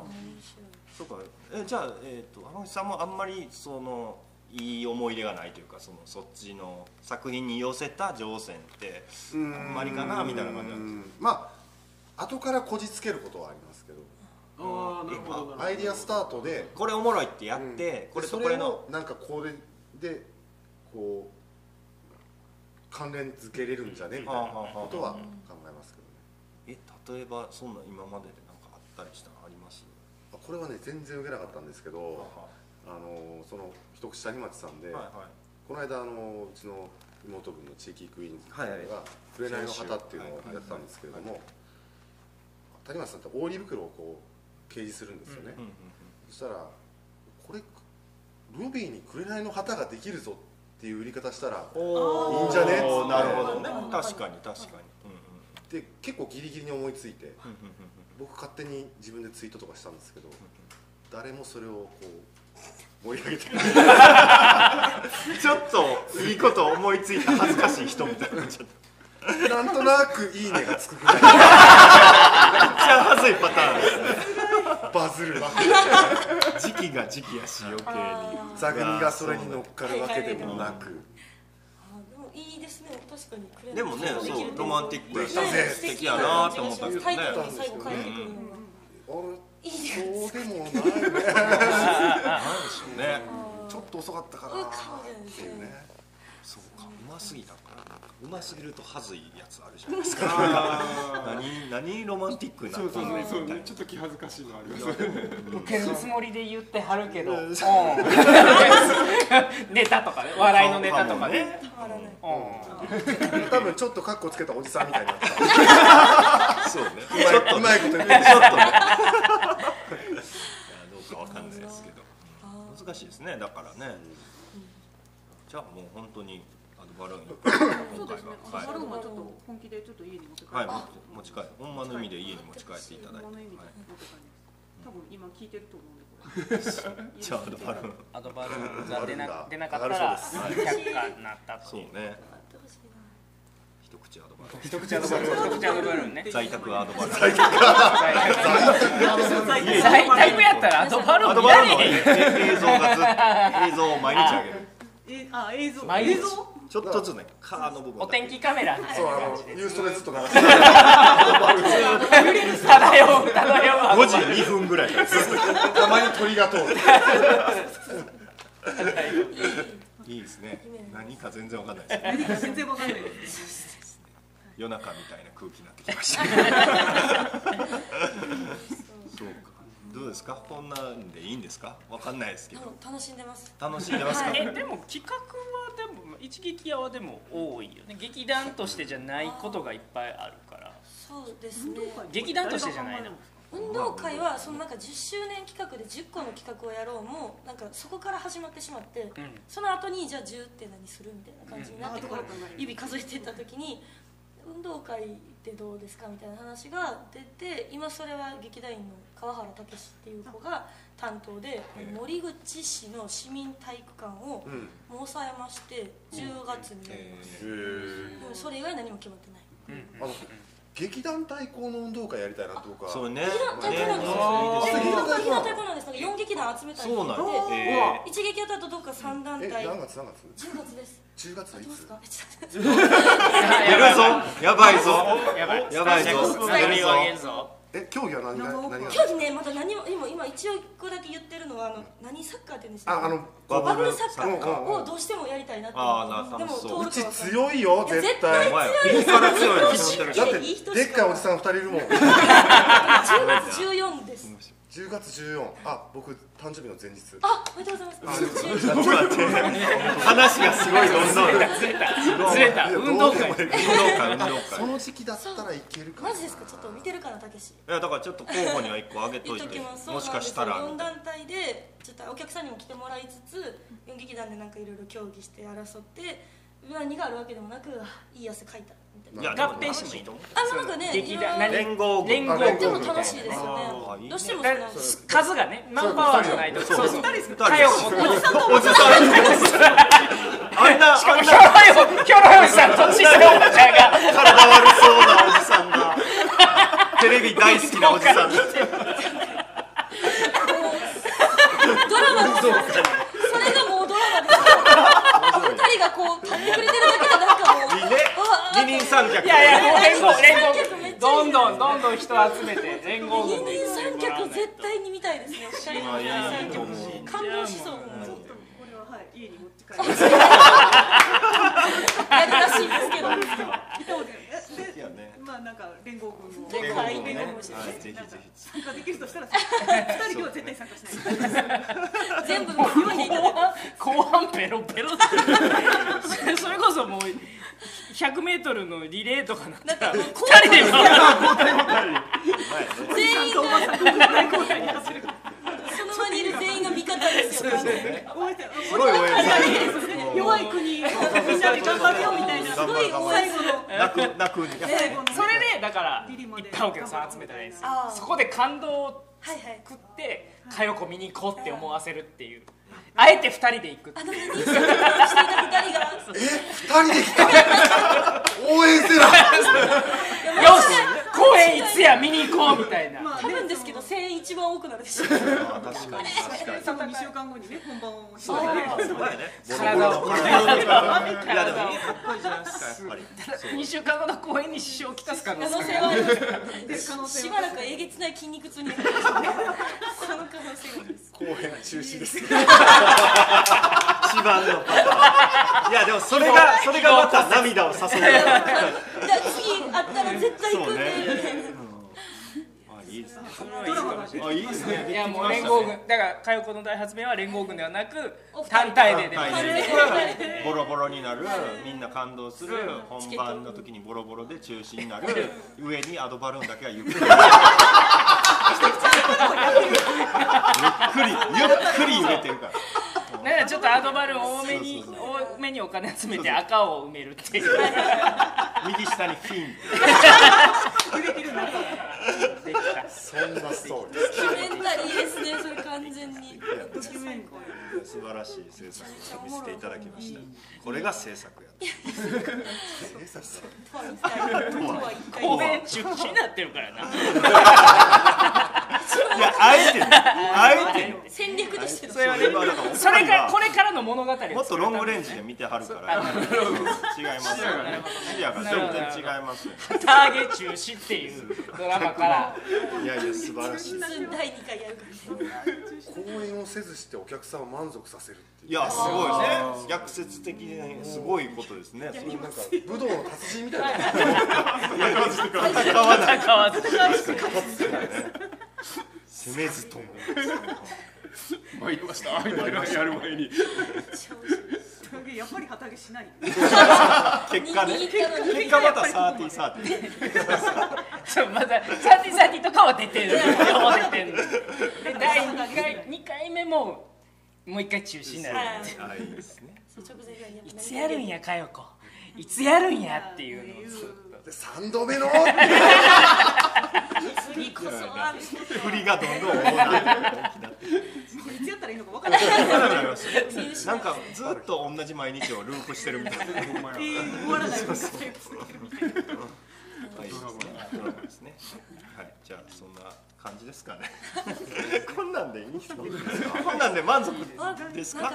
そうかえじゃあ、えー、と浜口さんもあんまりそのいい思い出がないというかそのそっちの作品に寄せた乗船ってあんまりかなみたいな感じなんですまあ後からこじつけることはありますけど。ああなるほどアイディアスタートでこれおもろいってやって、これとそこれのをなんかこれでこう関連付けれるんじゃね？みたいなことは考えますけどね。え例えばそんな今までで何かあったりしたの？ありますあこれはね全然受けなかったんですけどあのその一口谷町さんで、はいはい。この間あのうちの妹分の地域クイーンズはいはい。が「紅の旗」っていうのをやったんですけれども谷町さんって大利袋をこう掲示するんですよね、うんうんそしたらこれルビーに紅の旗ができるぞっていう売り方したらいいんじゃね？っつってなるほどね。確かに確かに、うんうんで結構ギリギリに思いついて。うんうん僕勝手に自分でツイートとかしたんですけど誰もそれをこう盛り上げて <laughs> ちょっといいこと思いついた恥ずかしい人みたいになっちゃった。なんとなく「いいね」がつくぐらい。めっちゃ恥ずいパターンですね。バズる。時期が時期やし余計に。座組がそれに乗っかるわけでもなくいいですね。確かにくれでもねそうロマンティックでしたね素敵やなと思ったけどね。タイトルに最後書いてくるの。があれいいですそうでもない <laughs> ね。なんでしょうね。ちょっと遅かったかなっていうね。そうか。うますぎたからうますぎると恥ずいやつあるじゃないですか。あ何何ロマンティックになそうそうそうみたいなねちょっと気恥ずかしいのあります。受けるつもりで言ってはるけど、ネタとかね。笑いのネタとかね。うん。多分ちょっとカッコつけたおじさんみたいになってた。そうね。うまいうまいこと言ってちょっとねどうかわかんないですけど。難しいですね。だからね。じゃあもう本当にバルーン。今回そうですね。は。バルーンははちょっと本気でちょっと家に持って帰い、はい、って持ち帰ってほんまの意味で家に持ち帰っていただいて、ほんまの意味ではい。持って帰ります多分今聞いてると思うんでじゃあアドバルーン。アドバルーンが出な出なかったらになったという。そうね。一口アドバルーン。一口アドバルーン。一口アドバルーンね。在宅アドバルーン。在宅やったらアドバルーン。映像がず映像を毎日上げるえあ映像毎日映像ちょっとずつねカーの部分お天気カメラみたいそうあな感じでのユーストでずっと流し漂う漂う。5時2分ぐらい。からずったまに鳥が通る。と <laughs> いいですね。何か全然わかんないです。ね全然わかんない夜中みたいな空気になってきました。<laughs> <laughs> そうかどうですか？こんなんでいいんですか？わかんないですけど。うん楽しんでます。楽しんでますか、はい。えでも企画はでも一撃屋はでも多いよね。劇団としてじゃないことがいっぱいあるから。そうですね。劇団としてじゃないの？運動会はそのなんか10周年企画で10個の企画をやろうもなんかそこから始まってしまって、うん。その後にじゃあ10って何するみたいな感じになってから指数えてった時に運動会ってどうですか？みたいな話が出て今それは劇団員の川原武史っていう子が担当で森口市の市民体育館をうん。もう抑えまして10月にやります、へえ。でもそれ以外何も決まってない。あの劇団対抗の運動会やりたいなとか。そうね。劇団対抗なんです劇団あ対抗なんです。なんか4劇団集めたいそうなのでえ一撃やったとどっか3団え体何月何月？10月です。10月はいつ <laughs> やるぞ。やばいぞ。やばい。やばいぞ。何をあげるぞえ競技は何が何が？競技ねまだ何も今今一応一個だけ言ってるのはあの何サッカーって言うんですよ。ああのバブルサッカーをどうしてもやりたいなって。あでも楽しそう。うち強いよ絶対お前ここから強いだってでっかいおじさん2人いるもん。10月14です10月14あ僕誕生日の前日。あおめでとうございます。11ちょっと待って。話がすごいどんどん。ずれたずれた。運動会運動会。運動会。その時期だったらいけるかなマジですか？ちょっと見てるかなたけしいやだからちょっと候補には一個あげといて。もしかしたら。4団体でちょっとお客さんにも来てもらいつつ4劇団でなんかいろいろ協議して争って何があるわけでもなくあいい汗かいたい合併してもいいと思う。あなんかね連合軍。連合でも軍楽しいですよね。ね。どうしても数がねマンパワーじゃないと。そう二人かよ持っておじさんあんなしかもヒョロヨヒョロヨシさんと小さいおばちゃんが体悪そうなおじさんがテレビ大好きなおじさんがドラマですよそれがもうドラマですよ二人がこう立ってくれてるだけでなんかもういいねあ二人三脚。いやいやもう連合連三脚めっちゃいい合どん。どんどんどん人集めて連合軍で。二人三脚絶対に見たいですね二人の二人三脚感動しそう。もうこれははい家に持って帰るやる <laughs> らしいですけどでいやねまあなんか連合軍を連合軍ね連合軍をしてはいねなんかぜひぜひ参加できるとしたら二人は絶対参加しない全部読んでいただいて後半ペロペロでそれこそもう 100m のリレーとかなったらなんかこう2人で回る全員が交代に走るその場にいる全員が味方ですよ完全に応援してすごい応援さ弱い国みんなで頑張る。よみたいな頑張る。頑張る最後の泣く泣くそれでだから一般お客さん集めたらいいんですよそこで感動をはいはい食って佳代子見に行こうって思わせるっていう。あえて2人で行くってあのいう。二人していた二人が。人で来た？応援せな。よし公演いつや見に行こうみたいな。まあ多分ですけど声援一番多くなるでしょ確かに確かに。その2週間後にね本番を。そうだね。体をいやでもいいばっかりじゃないですかやっぱりそう2週間後の公演に支障をきたす可能性はあります出る。しはばらくえげつない筋肉痛になるその <laughs> 可能性があります公演中止です一番のパターンいやでもそれがそれがまた涙を誘うじゃあ次会ったら絶対行くんでみたいいいですねドラマがあいいですねいやもう連合軍だから佳代子の大発明は連合軍ではなく単体ででボロボロになるみんな感動する本番の時にボロボロで中止になる上にアドバルーンだけはゆっくりくりゆっくり揺れてるから。だからちょっとアドバル多めにそうそう多めにお金集めて赤を埋めるっていう。右下にフィンできた。そんなストーリードキュメンタリーですねそれ完全に。素晴らしい制作を見せていただきました。これが制作やとは一体とは一体公演中止になってるからない。やあえてねあえて戦略としてのそれはねそれからそれがこれからの物語をもっとロングレンジで見てはるから違い。ますよね視野が全然違い。ますよターゲ中止ってい。うドラマからい。やい。や素晴らしい。第2回やるから公演をせずしてお客さんを満足させるっていやすごいですね。逆説的ですごいことですね。それなんか。武道の達人みたいな。戦わない戦わ攻めずとも参りましたみたいなやる前にやっぱり旗揚げしない結果ね結果またサーティーサーティーそうまだサーティサーティとかは出てる両方出てるで第2回二回目ももう一回中止になるはい。あい。いですねいつやるんやかよこいつやるんやっていうのを。ずっと3度目の？次こそは振りがどんどん大きなっていつやったらいいのかわからない。なんかずっと同じ毎日をループしてるみた <laughs> い。な <laughs> 終わらないですかはい、ドラマですね。はい、じゃあそんな感じですかね。<laughs> こんなんでいいですか？こんなんで満足あですか？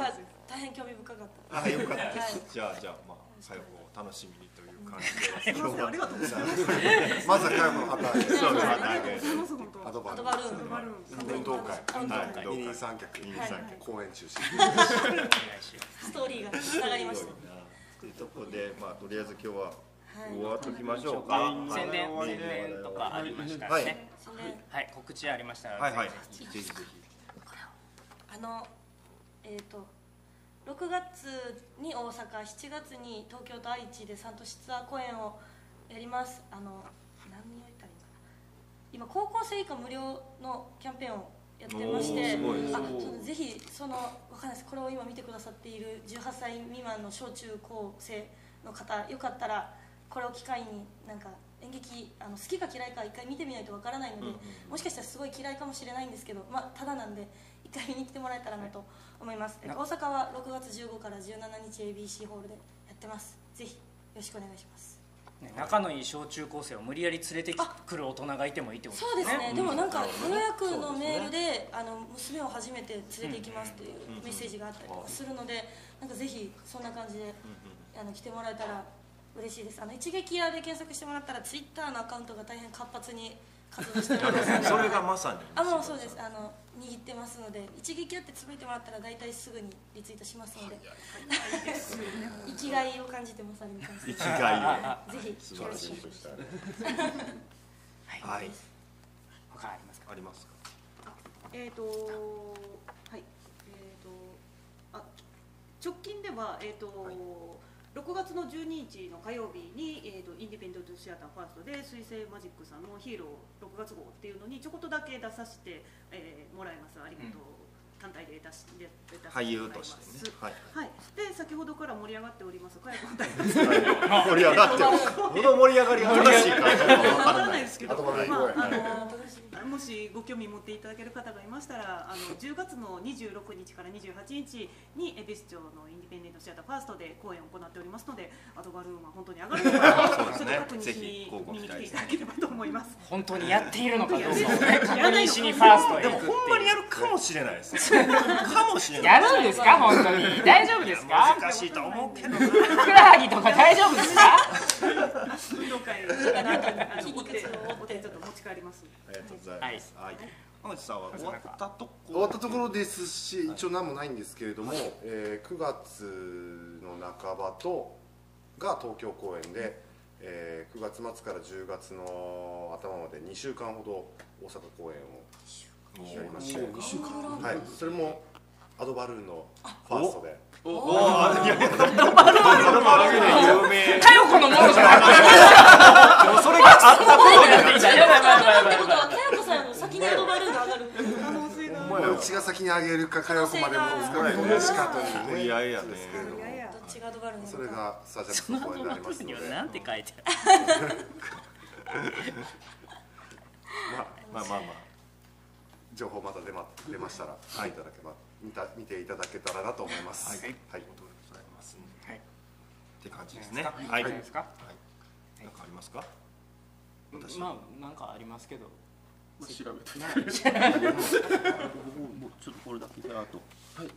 大変興味深かったあ、よかったではいす。じゃあじゃあまあ最後を楽しみにという感じで。ありがとうございます <laughs> まずは彼の旗揚げそうアドバルアドバルーン運動会はい二人三脚二人三脚公演中止 <laughs> ストーリーがつながりましたというところでまあとりあえず今日ははい終わっときましょうか。宣伝はい。宣伝とかありましたはい。ねはい。告知ありましたらはいはい。ぜひ。ぜひ。あのえっ、と6月に大阪7月に東京と愛知でサントシツアー公演をやります。あの何人言ったらいいのかな。今高校生以下無料のキャンペーンをやってましてあそのぜひそのわかんないです。これを今見てくださっている18歳未満の小中高生の方よかったらこれを機会になんか演劇あの好きか嫌いか一回見てみないとわからないので、もしかしたらすごい嫌いかもしれないんですけど、まあ、ただなんで一回見に来てもらえたらなと思います、えっと大阪は6月15から17日 ABC ホールでやってます。ぜひよろしくお願いします。ね仲のいい小中高生を無理やり連れてくる大人がいてもいいってことそうですね、ねでもなんか予約のメールであの娘を初めて連れて行きますっていうメッセージがあったりとかするのでなんかぜひそんな感じであの来てもらえたら嬉しいです。あの一撃屋で検索してもらったらツイッターのアカウントが大変活発に活動しておりますのでそれがまさに。あもうそうです。あの握ってますので一撃屋ってつぶいてもらったら大体すぐにリツイートしますので。生きがいを感じてますあれに関して生きがいを。ぜひ素晴らしい。よろしくはい。他ありますかありますか？えっ、とはい。えっ、とあ直近ではえっ、と、6月の12日の火曜日に、えー、とインディペンデントシアターファーストで水星マジックさんの「ヒーロー6月号」っていうのにちょこっとだけ出させて、えーもらいます。ありがとう、単体で出しで出俳優としてね。はい。はい、で先ほどから盛り上がっておりますかやこ大盛り上がってる。この盛り上がりが正しいかわわからなないいですけど、まああ行のもしご興味持っていただける方がいましたら、あの10月の26日から28日に恵比寿町のインディペンデントシアターファーストで公演を行っておりますので、アドバルーンは本当に上がるのか、そうですねちょっと確認しぜひに見に来ていただければと思います。本当にやっているのかどうかをね確認しにファーストへでも行くっていうほんまにやるかもしれないです。かもしれない。やるんですか？本当に大丈夫ですか？難しいと思うけどな。ふくらはぎとか大丈夫ですか？運動会のあの筋肉痛を負ってお手ちょっと持ち帰ります。ありがとうございます。はい。浜内さんは終わったとこ。終わったところですし一応何もないんですけれども、えー9月の半ばとが東京公演で、えー9月末から10月の頭まで2週間ほど大阪公演をやりまして、はい、それもアドバルーンのファーストで。おお、あ、いや、ドバルーン有名。佳代子のものじゃなくてでもそれがあったことにな。やばい。やばいやばいってことはかやこさんの先にアドバルーンが上がる可能性が。どっちが先に上げるか佳代子までもつかみどっちかというね。いやいやいやどっちがアドバルそれがスタジャムの公演になりますのでにはなんて書いてある。まあまあまあ。情報また出ま出ましたら見ていただけば見た見ていただけたらなと思います。はい。はい。ございます。はいって感じですね。ははいい。大丈夫ですか？はい。なんかありますか？私まあなんかありますけどまあ調べて僕 <laughs> もちょっとこれだけであと。はい。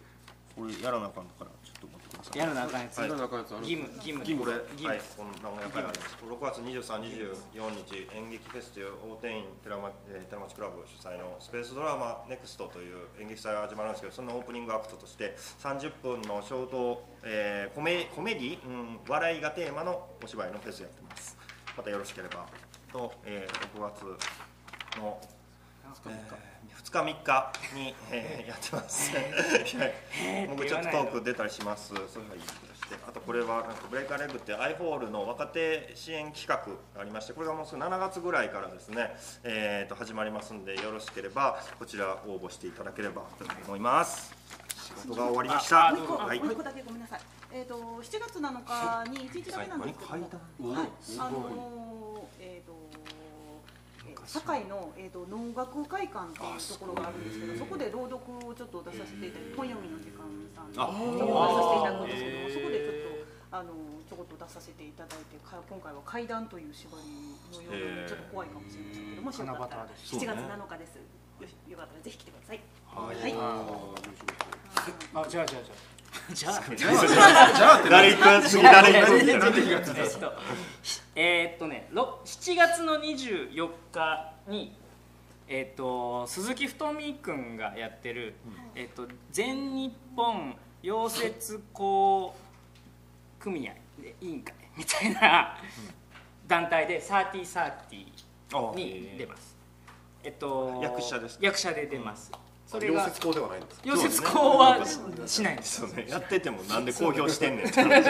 これやらなあかんからちょっと持ってください。やるなあかんやつはいやらなあかんやつある義務義務これ、義務はい、この名古屋会があります。6月23、24日、演劇フェスという大店員寺町えー寺町クラブ主催のスペースドラマネクストという演劇祭が始まるんですけど、そのオープニングアクトとして30分のショート、えーコメコメディ、うん、笑いがテーマのお芝居のフェスやってます。またよろしければと、えー6月の2日3日に、えーやってます。僕ちょっとトーク出たりします。それはいいとして。あとこれはなんかブレイカーレッグってアイホールの若手支援企画がありましてこれがもうすぐ7月ぐらいからですね、えー、と始まりますんでよろしければこちら応募していただければと思います。仕事が終わりました。もう一個、はい。もう一個だけごめんなさい。えっ、と7月7日に1日だけなんですけど。も、はい、あのーえっ、と。えー堺の、えー、と農学会館っていうところがあるんですけどそこで朗読をちょっと出させていただいて本読みの時間さんにあ出させていただくんですけどそこでちょっとあのちょこっと出させていただいてか今回は怪談という縛りのようでちょっと怖いかもしれませんけどもしよかったら7月7日です。よしよかったらぜひ来てください。はい。あじゃあじゃあじゃあ <laughs> じゃあ誰行く次誰行くえっとねろ7月の24日にえーっと鈴木太美君がやってる、えーっと全日本溶接工組合。で委員会。みたいな団体で3030に出ます。えっと役者ですか？役者で出ます、それが溶接工ではないんですか？溶接工はしないんです。そうね。やっててもなんで公表してんねんって。<laughs> 話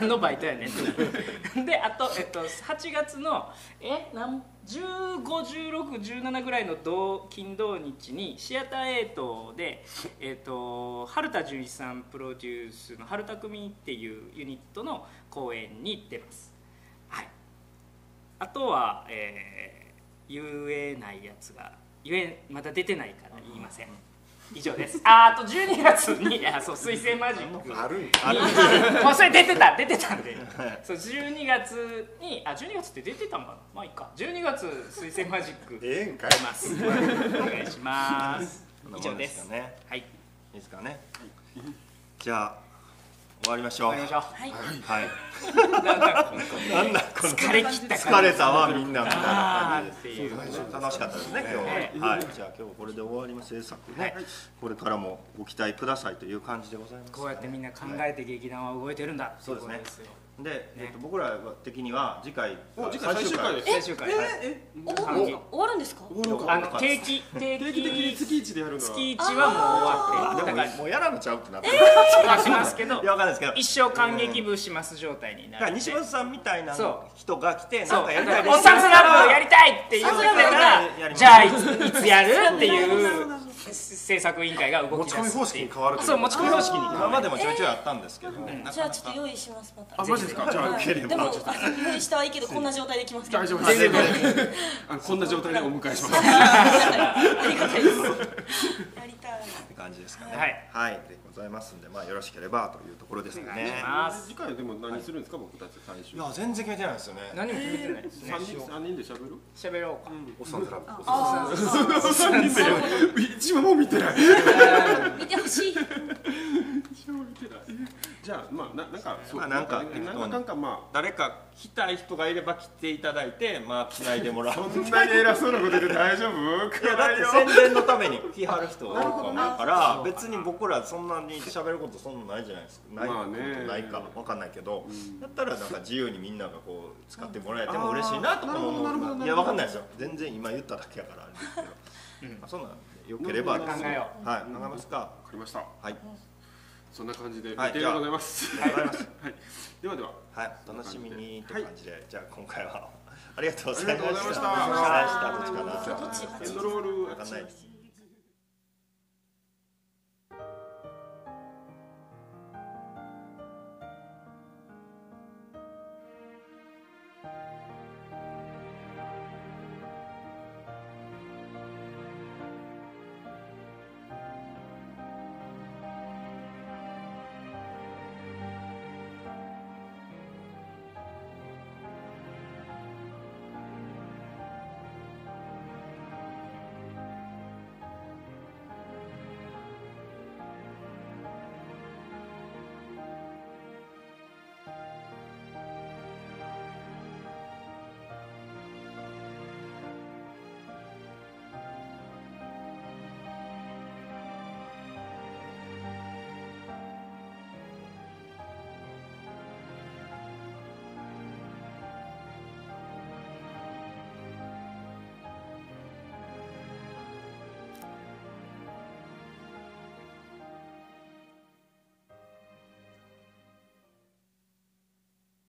何のバイトやねんって。であと、えっと、8月のえ？なん？151617ぐらいの同金土日にシアターエイトで、えっと、春田純一さんプロデュースの「春田組」っていうユニットの公演に出ます。はい。あとは、えー言えないやつが言えまだ出てないから言いません。以上です。ああと12月にあそう水星マジック。あるんにもうそれ出てた出てたんで。そう12月にあ12月って出てたんかな。まあいいか。12月水星マジック。ええんかい。出ます。お願いします。以上です。はい。いいですかね。じゃあ終わりましょう。終わりましょはい。はい。なんだこのなんだこの疲れ切った疲れたわみんな。みたいな感じです楽しかったですね今日は。はい。じゃあ今日これで終わります。制作ねこれからもご期待くださいという感じでございます。こうやってみんな考えて劇団は動いてるんだ。そうですねで、えっと、僕ら的には次回お次回最終回。です。最終回はい。お歓喜終わるんですか？あの定期定定期的に期月一でやるのは。月一はもう終わってでもだからもうやらんのちゃうってなってはしますけどいやわかんないですけど。一生感激部します状態になるんで。だから西本さんみたいな人が来てなんかやりたいおっさんずラブやりたいって言ってたらじゃあいついつやるっていう制作委員会が動き出す持ち込み方式に変わるそう持ち込み方式に今までもちょいちょいあったんですけどじゃあちょっと用意しますまた。あマジですか？じゃあはいでもあ用意したはいいけどこんな状態で来ますけど。大丈夫です。<laughs> こんな状態でお迎えします。<laughs> ありがたいです <laughs> って感じですかね。はい。はい、でございますんでまあよろしければというところですかね。ます。次回でも何するんですか？僕たち最終。いや全然決めてないですよね。何も決めてないですね。三人で喋る？喋ろうか。おっさんずラブ。あ三人で一話も見てないー見てほしい一話も見てない。じゃあまあななんかそう。まあなんかなんかま誰か来たい人がいれば来ていただいてまあつないでもらう。あそんなに偉そうなこと言って大丈夫？いやだって宣伝のために来はる人多いと思うから別に僕らそんなに喋ることそんなないじゃないですか。ないことないかわかんないけど、だったらなんか自由にみんながこう使ってもらえても嬉しいなと思ういやわかんないですよ。全然今言っただけやからあれですけど、<laughs> まあそんなんでよければです。考えよはい。考えますかわかりました。はい。そんな感じではい予定でございます。はい <laughs> ではでは。はい。お楽しみにって感じで、じゃあ今回は。ありがとうございました。ありがとうございました。どっちかな。どっちエンドロールわかんない。です